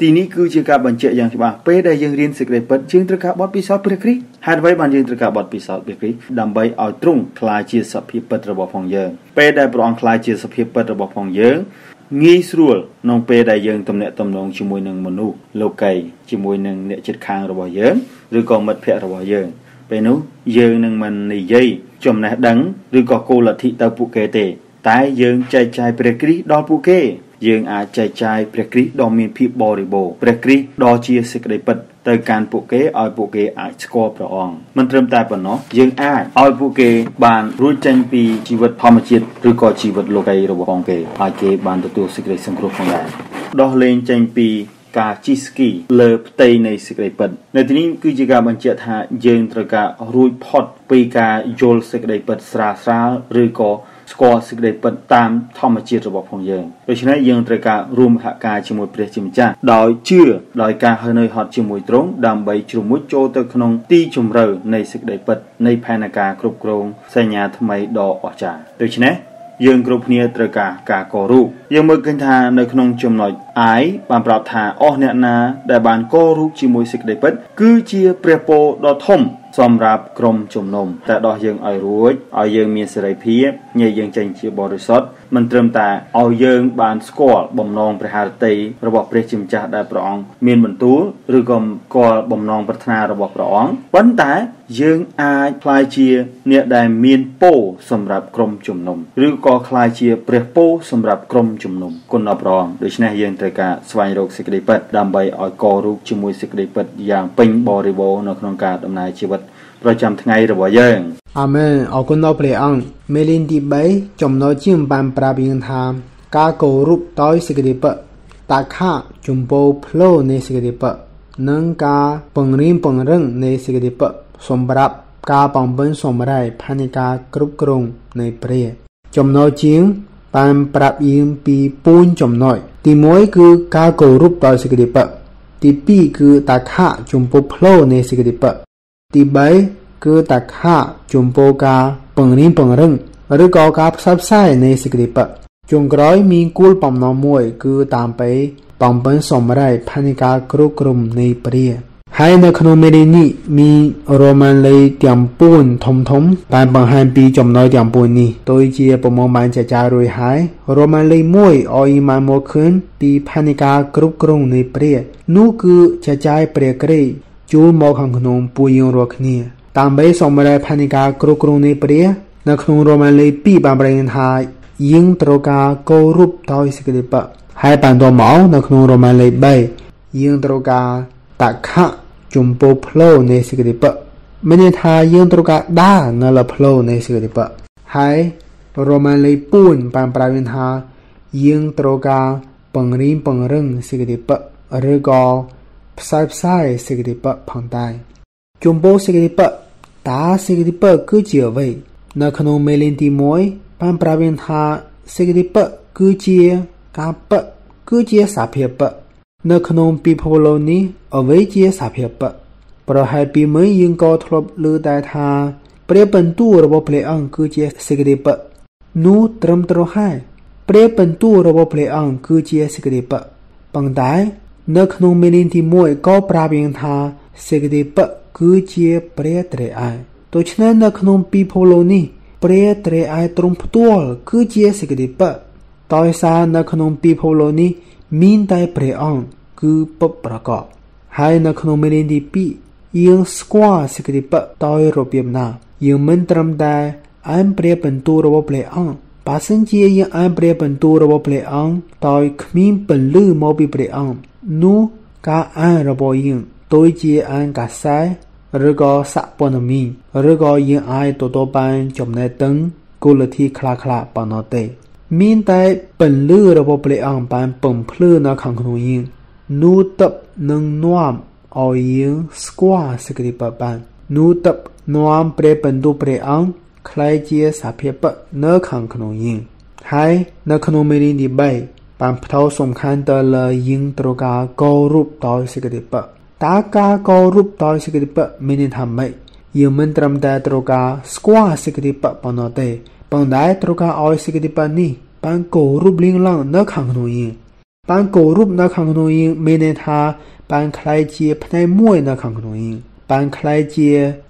ទីនេះគឺជាការបញ្ជាក់យ៉ាងច្បាស់ពេលដែលយើងរៀនសេចក្តីពិតយើងត្រូវការបត់ពិសោធន៍ព្រះគ្រីស្ទ ហេតុអ្វីបានយើងត្រូវការបត់ពិសោធន៍ព្រះគ្រីស្ទដើម្បីឲ្យទ្រង់ក្លាយជាសភាពពិតរបស់ផងយើងពេលដែលព្រះអង្គក្លាយជាសភាពពិតរបស់ផងយើងងាយស្រួលក្នុងពេលដែលយើងទំនាក់ទំនងជាមួយនឹងមនុស្សលោកីជាមួយនឹងអ្នកជិតខាងរបស់យើងឬក៏មិត្តភ័ក្តិរបស់យើងពេលនោះយើងនឹងមិននិយាយចំណេះដឹងឬក៏គោលលទ្ធិទៅពួកគេទេ តែយើងចែកចាយព្រះគ្រីស្ទដល់ពួកគេ យើងអាចចែកចាយព្រះគ្រីស្ទដ៏មានភាពបរិបូរណ៍ព្រះគ្រីស្ទដ៏ជាសេចក្តីពិត ទៅកាន់ពួកគេឲ្យពួកគេអាចស្គាល់ព្រះអង្គមិនត្រឹមតែប៉ុណ្ណោះយើងអាចឲ្យពួកគេបានរួចចេញពីជីវិតធម្មជាតិឬក៏ជីវិតលោកីរបស់ផងគេឲ្យគេបានទទួលសេចក្តីសង្គ្រោះផងដែរដោះលែងចេញពីការជិះស្គីលើផ្ទៃនៃសេចក្តីពិតនៅទីនេះគឺជាការបញ្ជាក់ថាយើងត្រូវការរួចផុតពីការយល់សេចក្តីពិតស្រាលស្រាលឬក៏ ស្គាល់សេចក្តីពិតតាមធម្មជាតិរបស់ផងយើងដូច្នេះយើងត្រូវការរួមសហការជាមួយព្រះជាម្ចាស់ដោយជឿដោយការហើនៅហត់ជាមួយទ្រង់ដើម្បីជ្រមុជចូលទៅក្នុងទីជម្រៅនៃសេចក្តីពិតនៃផែនការគ្រប់គ្រងសញ្ញាថ្មីដ៏អស្ចារ្យដូច្នេះយើងគ្រប់គ្នាត្រូវការការកោរូបយើងមើលឃើញថានៅក្នុងចំណុច I បានប្រាប់ថាអស់អ្នកណាដែលបានកោរូបជាមួយសេចក្តីពិតគឺជាព្រះពរដ៏ធំ សម្រាប់ក្រុមជំនុំតែដោះយើងឲ្យរួចឲ្យយើងមានសេរីភាពញែកយើងចេញជាបរិសុទ្ធមិនត្រឹមតែឲ្យយើងបានស្គាល់បំណងព្រះハរតីរបស់ព្រះជាម្ចាស់ដែលព្រះអង្គមានបន្ទូលឬក៏ស្គាល់បំណងប្រាថ្នារបស់ព្រះអង្គប៉ុន្តែយើងអាចក្លាយជាអ្នកដែលមានពោសម្រាប់ក្រុមជំនុំឬក៏ក្លាយជាព្រះពោសម្រាប់ក្រុមជំនុំគុណអបរងដូច្នេះយើងត្រូវការស្វែងរកសេចក្តីពិតដើម្បីឲ្យករូបជាមួយសេចក្តីពិតយ៉ាងពេញបរិបូរណ៍នៅក្នុងការដំណើរជីវិត ប្រចាំថ្ងៃរបស់យើងអាមែនអរគុណដល់ព្រះអង្គមេលីនទី3ចំណុចជាបានប្រាប់យើងថាការគោរពដោយសេចក្តីពិតតាខៈចំពោះផ្លូវនៃសេចក្តីពិតនិងការបង្រៀនបង្រឹងនៃសេចក្តីពិតសម្រាប់ការបំពេញសម្រេចផែនការគ្រប់គ្រងនៃព្រះចំណុចជាងបានប្រាប់យើងពីពូនចំណុចទី1គឺការគោរពដោយសេចក្តីពិតទី2គឺតាខៈចំពោះផ្លូវនៃសេចក្តីពិត ទី3គឺតាខៈចំពោះការបង្រៀនបង្រឹងឬក៏ការផ្សព្វផ្សាយនៃសេចក្តីពិតចុងក្រោយមានគោលបំណងមួយ គឺតាមទៅបំពេញសម្រេចផែនការគ្រប់គ្រងនៃព្រះហើយនៅក្នុងមេរៀននេះមានរ៉ូម៉ានលេខទាំង4ធំធំបានបង្ហាញពីចំណុចទាំង4នេះដូចជាប្រមូលបានចែកចាយរួចហើយរ៉ូម៉ានលេខ1ឲ្យបានមកឃើញពីផែនការគ្រប់គ្រងនៃព្រះនោះគឺចែកចាយព្រះគ្រីស្ទ ចូលមកខាងក្នុងពួកយើងរាល់គ្នាតាមបីសម្រាប់ផែនការគ្រប់គ្រងនៃព្រះ នៅក្នុងរ៉ូម៉ានលេខ2បានបង្ហាញថាយើងត្រូវការគោរពដោយសេចក្តីពិតហើយបានទៅមកនៅក្នុងរ៉ូម៉ានលេខ3យើងត្រូវការតខៈចំពោះផ្លូវនៃសេចក្តីពិតមានន័យថាយើងត្រូវការដើរនៅលើផ្លូវនៃសេចក្តីពិតហើយរ៉ូម៉ានលេពួនបានប្រាវិនថាយើងត្រូវការបង្រៀនបង្រឹងសេចក្តីពិតឬក៏ ផ្សាយផ្សាយសេចក្តីពិតផងដែរចំពោះសេចក្តីពិតតើសេចក្តីពិតគឺជាអ្វីនៅក្នុងមេលីនទី1បានប្រាវិនថាសេចក្តីពិតគឺជាការពិតគឺជាសភាពពិតនៅក្នុងពិភពលោកនេះអ្វីជាសភាពពិតប្រហែលពីមើលយើងក៏ធ្លាប់ឮតែថាព្រះបន្ទូលរបស់ព្រះអង្គគឺជាសេចក្តីពិតនោះត្រឹមត្រូវហើយព្រះបន្ទូលរបស់ព្រះអង្គគឺជាសេចក្តីពិតប៉ុន្តែ នៅក្នុងមេលីនទី1ក៏ប្រាប់យ៉ាងថាសេចក្តីពិតគឺជាព្រះត្រេកឯងដូច្នេះនៅក្នុងពិភពលោកនេះព្រះត្រេកឯងទ្រង់ផ្ទាល់គឺជាសេចក្តីពិតដោយសារនៅក្នុងពិភពលោកនេះមានតែព្រះអង្គគឺពិតប្រកបហើយនៅក្នុងមេរៀនទី2យើងស្គាល់សេចក្តីពិតដោយរបៀបណាយើងមិនត្រឹមតែអានព្រះបន្ទូលរបស់ព្រះអង្គបើសិនជាយើងអានព្រះបន្ទូលរបស់ព្រះអង្គដោយគ្មានពន្លឺមកពីព្រះអង្គ នោះការអានរបស់យើងដូចជាអានកាសែឬក៏សព័ណ៌មានឬក៏យើងអាចទទួលបានចំណេះដឹងគោលលទ្ធិខ្លះៗប៉ុណ្ណោះទេមានតែពន្លឺរបស់ព្រះអង្គបានបំភ្លឺនៅខាងក្នុងយើងនោះទឹកនឹងនាំឲ្យយើងស្គាល់សេចក្តីពិតបាននោះទឹកនាំព្រះបន្ទូលព្រះអង្គคล้ายជាសភាពពិតនៅខាងក្នុងយើងហើយនៅក្នុងមេរៀនទី3 បានផ្ដោតសំខាន់ទៅលើយើងត្រូវការកោរូបដោយសេចក្តីពិតតើការកោរូបដោយសេចក្តីពិតមានន័យថាម៉េចយើងមិនត្រឹមតែត្រូវការស្គាល់សេចក្តីពិតប៉ុណ្ណោះទេប៉ុន្តែត្រូវការឲ្យសេចក្តីពិតនេះបានកោរូបលៀងឡើងនៅខាងក្នុងយើងបានកោរូបនៅខាងក្នុងយើងមានន័យថាបានคล้ายជាផ្នែកមួយនៅខាងក្នុងយើងបានคล้ายជា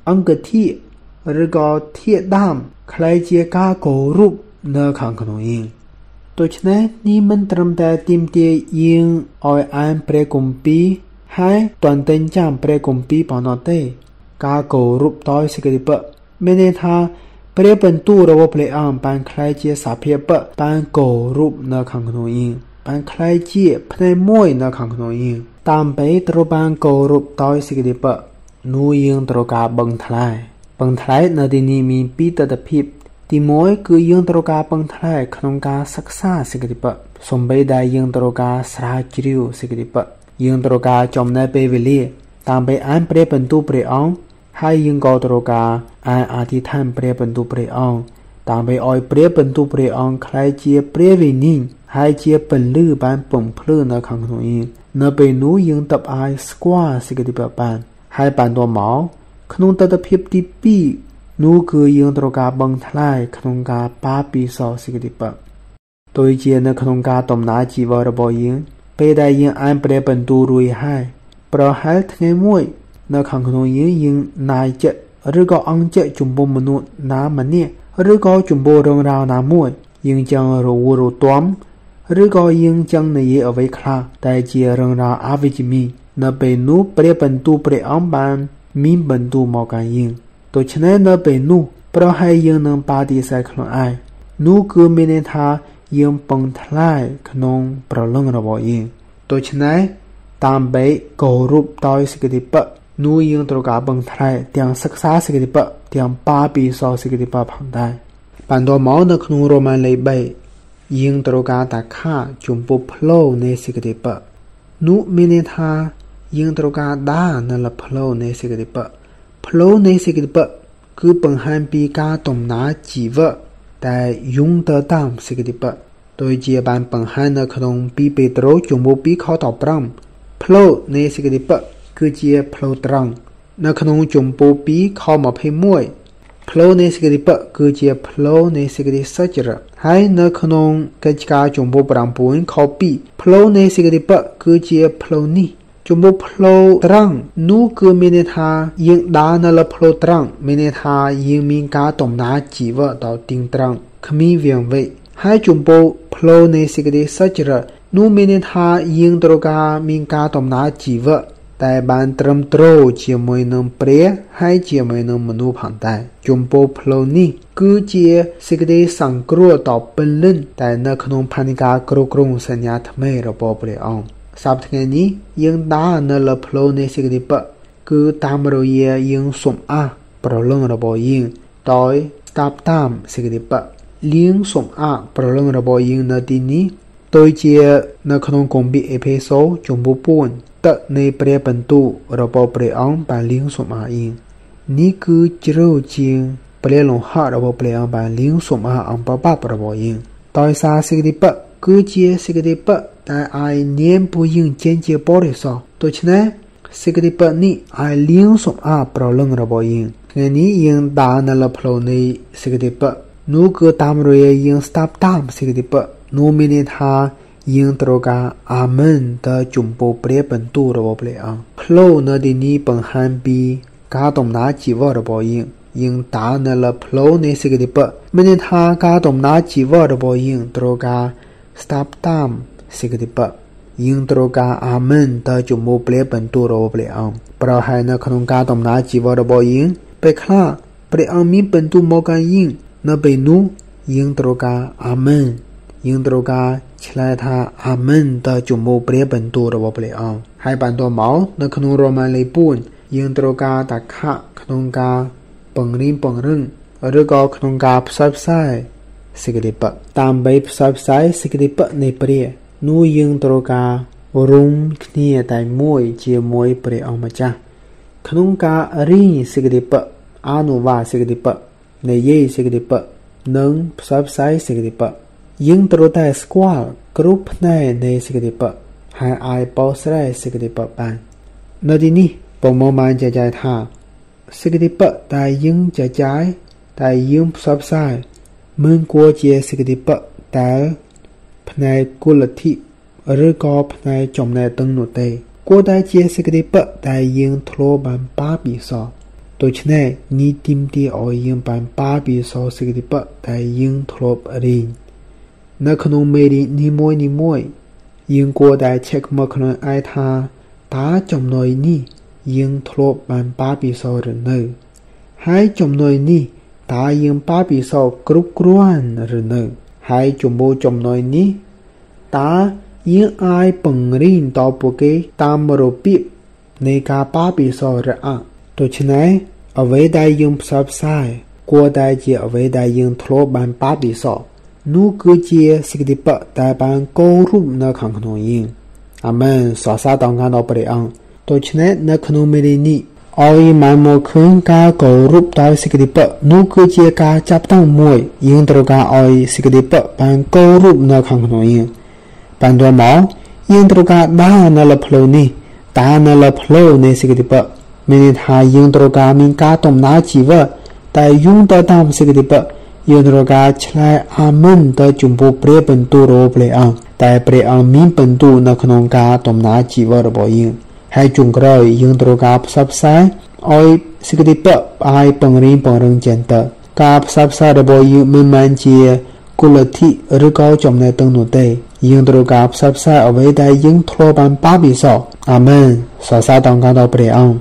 អង្គធាតុឬក៏ធាតុដើមคล้ายជាការគោរពនៅខាងក្នុងយើង ដូច្នេះនេះមិនត្រឹមតែទីមទាយើងឲ្យអានព្រះគម្ពីរហើយតន្ទិញចាំព្រះគម្ពីរប៉ុណ្ណោះទេ ការគោរពដោយសេចក្តីពិតមានន័យថាព្រះបន្ទូលរបស់ព្រះអង្គបានคล้ายជាសភាពពិតបានគោរពនៅខាងក្នុងយើងបានคล้ายជាផ្នែកមួយនៅខាងក្នុងយើងតាមពេលត្រូវបានគោរពដោយសេចក្តីពិតនោះយើងត្រូវការបឹងថ្លៃបឹងថ្លៃនៅទីនេះមានពីរទស្សនវិជ្ជា ទី1គឺយើងត្រូវការបឹងថ្លៃក្នុងការសិក្សាសេចក្តីពិតសំបីដែលយើងត្រូវការស្រាវជ្រាវសេចក្តីពិតយើងត្រូវការចំណេះពេលវេលាតាមពេលអានព្រះបន្ទូលព្រះអង្គហើយយើងក៏ត្រូវការអានអធិដ្ឋានព្រះបន្ទូលព្រះអង្គតាមពេលឲ្យព្រះបន្ទូលព្រះអង្គคล้ายជាព្រះវិញ្ញាណហើយជាពន្លឺបានពំភ្លឺនៅខាងក្នុងយើងនៅពេលនោះយើងតបអាចស្គាល់សេចក្តីពិតបានហើយបានទៅមកក្នុងទស្សនវិជ្ជាទី2 នោះគឺយើងត្រូវការបង់ថ្លៃក្នុងការប៉ាពីសសេចក្តីពិតដូចជានៅក្នុងការដំណើរជីវិតរបស់យើងពេលដែលយើងអានព្រះបន្ទូលរួចហើយប្រហែលថ្ងៃមួយ នៅខាងក្នុងយើងយើងណាយចិត្តឬក៏អង្គចិត្តចំពោះមនុស្សណាម្នាក់ឬក៏ចំពោះរឿងរ៉ាវណាមួយយើងចង់រវល់រទាំឬក៏យើងចង់និយាយអ្វីខ្លះតែជារឿងរ៉ាវអវិជ្ជមាននៅពេលនោះព្រះបន្ទូលព្រះអង្គបានមានបន្ទូលមកកាន់យើង ដូច្នេះនៅពេលនោះប្រហែលយើងនឹងបដិសេធខ្លួនឯងនោះគឺមានន័យថាយើងពឹងថ្លៃក្នុងប្រលឹងរបស់យើងដូច្នេះតាមបែកគោរពដោយសេចក្តីពិតនោះយើងត្រូវការពឹងថ្លៃទាំងសិក្សាសេចក្តីពិតទាំងប៉ាពីសសេចក្តីពិតផងដែរបានដល់មកនៅក្នុងរ៉ូម៉ានលេខ3យើងត្រូវការតាខាចំពោះផ្លូវនៃសេចក្តីពិតនោះមានន័យថាយើងត្រូវការដើរនៅលើផ្លូវនៃសេចក្តីពិត ផ្លូវនៃសេចក្តីពិតគឺបង្ហាញពីការដំណើរជីវិតតែយងទៅតាមសេចក្តីពិតដូចជាបានបង្ហាញនៅក្នុង2ពេត្រុសជំពូក2ខ15ផ្លូវនៃសេចក្តីពិតគឺជាផ្លូវត្រង់នៅក្នុងជំពូក2ខ21ផ្លូវនៃសេចក្តីពិតគឺជាផ្លូវនៃសេចក្តីសុចរិតហើយនៅក្នុងកិច្ចការជំពូក9ខ2ផ្លូវនៃសេចក្តីពិតគឺជាផ្លូវនេះ ចំពោះផ្លូវត្រង់នោះគឺមានន័យថាយើងដើរនៅលើផ្លូវត្រង់មានន័យថាយើងមានការដំណើរជីវិតដល់ទីត្រង់គ្មានវាងវេហើយចំពោះផ្លូវនៃសេចក្តីសុចរិតនោះមានន័យថាយើងត្រូវការមានការដំណើរជីវិតតែបានត្រឹមត្រូវជាមួយនឹងព្រះហើយជាមួយនឹងមនុស្សផងដែរចំពោះផ្លូវនេះគឺជាសេចក្តីសង្គ្រោះដ៏ពេញលេញតែនៅក្នុងផានិកាគ្រប់គ្រងសញ្ញាថ្មីរបស់ព្រះអង្គ សប្តាហ៍ថ្ងៃនេះយើងដើរនៅលើផ្លូវនៃសេចក្តីពិតគឺតាមរយៈយើងសុំអះប្រលឹងរបស់យើងដោយស្ដាប់តាមសេចក្តីពិតលៀងសូមអាប្រលឹងរបស់យើងនៅទីនេះដូចជានៅក្នុងគម្ពីរអេផេសូជំពូក4ទឹកនៃព្រះបន្ទូលរបស់ព្រះអង្គបានលៀងសូមអាយើងនេះគឺជ្រៅជាងព្រះលំហរបស់ព្រះអង្គបានលៀងសូមអាអំបបាប់របស់យើងដោយសារសេចក្តីពិតគឺជាសេចក្តីពិត ដែលអាចនាមពួកយើងចេញជាបរិសុទ្ធដូច្នេះសេចក្តីពិតនេះអាចលៀងសូមអាប្រលឹងរបស់យើងថ្ងៃនេះយើងដើរនៅលើផ្លូវនៃសេចក្តីពិតនោះគឺតាមរយៈយើងស្ដាប់តាមសេចក្តីពិតនោះមានន័យថាយើងត្រូវការអាមែនទៅចំពោះព្រះបន្ទូលរបស់ព្រះអង្គផ្លូវនៅទីនេះបង្ហាញពីការដំណើរជីវិតរបស់យើងយើងដើរនៅលើផ្លូវនៃសេចក្តីពិតមានន័យថាការដំណើរជីវិតរបស់យើងត្រូវការស្ដាប់តាម សេចក្តីពិតយើងត្រូវការអាមែនទៅចំពោះព្រះបន្ទូលរបស់ព្រះអង្គប្រហែលនៅក្នុងការដំណើរជីវិតរបស់យើងពេលខ្លះព្រះអង្គមានបន្ទូលមកកាន់យើងនៅពេលនោះយើងត្រូវការអាមែនយើងត្រូវការឆ្លើយថាអាមែនទៅចំពោះព្រះបន្ទូលរបស់ព្រះអង្គហើយបន្តមកនៅក្នុងរ៉ូម៉ានលេ4យើងត្រូវការតាខៈក្នុងការបង្រៀនបង្រឹងឬក៏ក្នុងការផ្សព្វផ្សាយសេចក្តីពិតតាមបីផ្សព្វផ្សាយសេចក្តីពិតនៃព្រះ នោះយើងត្រូវការរួមគ្នាតែមួយជាមួយព្រះអង្គម្ចាស់ក្នុងការរៀនសេចក្តីពិតអនុវត្តសេចក្តីពិតនិយាយសេចក្តីពិតនិងផ្សព្វផ្សាយសេចក្តីពិតយើងត្រូវតែស្គាល់គ្រប់ផ្នែកនៃសេចក្តីពិតហើយអាចបោះស្រាយសេចក្តីពិតបាននៅទីនេះបងមកបានចែកចាយថាសេចក្តីពិតតែយើងចែកចាយតែយើងផ្សព្វផ្សាយមិនគួរជាសេចក្តីពិតតែ ផ្នែកគុលធិឬក៏ផ្នែកចំណេះដឹងនោះទេគួរតែជាសេចក្តីពិតតែយើងធ្លាប់បានប៉ាពិសោធន៍ដូច្នេះនេះទីមទីឲ្យយើងបានប៉ាពិសោធន៍សេចក្តីពិតតែយើងធ្លាប់រៀននៅក្នុងមេរៀននីមួយនីមួយយើងគួរតែ check មកក្នុងឯថាតើចំណុចនេះយើងធ្លាប់បានប៉ាពិសោធន៍ឬនៅហើយចំណុចនេះតើយើងប៉ាពិសោធន៍គ្រប់គ្រាន់ឬនៅ ហើយចំពោះចំណុចនេះតើយើងអាចបង្រៀនតពួកគេតាមរបៀបនៃការប៉ាពិសោធន៍ឬអត់ដូច្នេះអ្វីដែលយើងផ្សព្វផ្សាយគួរតែជាអ្វីដែលយើងធ្លាប់បានប៉ាពិសោធន៍នោះគឺជាសេចក្តីពិតដែលបានកោរូបនៅខាងក្នុងយើងអាមែនសរសើរដល់ដល់ព្រះអង្គដូច្នេះនៅក្នុងមេរៀននេះ ឲ្យមកមកឃើញការគោរពដោយសេចក្តីពិតនោះគឺជាការចាប់តាំងមួយយើងត្រូវការឲ្យសេចក្តីពិតបានគោរពនៅខាងក្នុងយើងបានទៅមកយើងត្រូវការដើរនៅលើផ្លូវនេះដើរនៅលើផ្លូវនៃសេចក្តីពិតមានន័យថាយើងត្រូវការមានការដំណើរជីវិតតែយងទៅតាមសេចក្តីពិតយើងត្រូវការឆ្លើយអាមែនទៅចំពោះព្រះបន្ទូលរបស់ព្រះអង្គតែព្រះអង្គមានបន្ទូលនៅក្នុងការដំណើរជីវិតរបស់យើង ហើយជុំក្រោយយើងត្រូវការផ្សព្វផ្សាយឲ្យសេចក្តីពិតឲ្យបង្រៀនបង្រឹងចេញទៅការផ្សព្វផ្សាយរបស់យើងមិនមែនជាគុលធិឬក៏ចំណេះដឹងនោះទេយើងត្រូវការផ្សព្វផ្សាយអ្វីដែលយើងធ្លាប់បានប៉ាពិសោធន៍អាមែនសរសើរដល់ព្រះអង្គ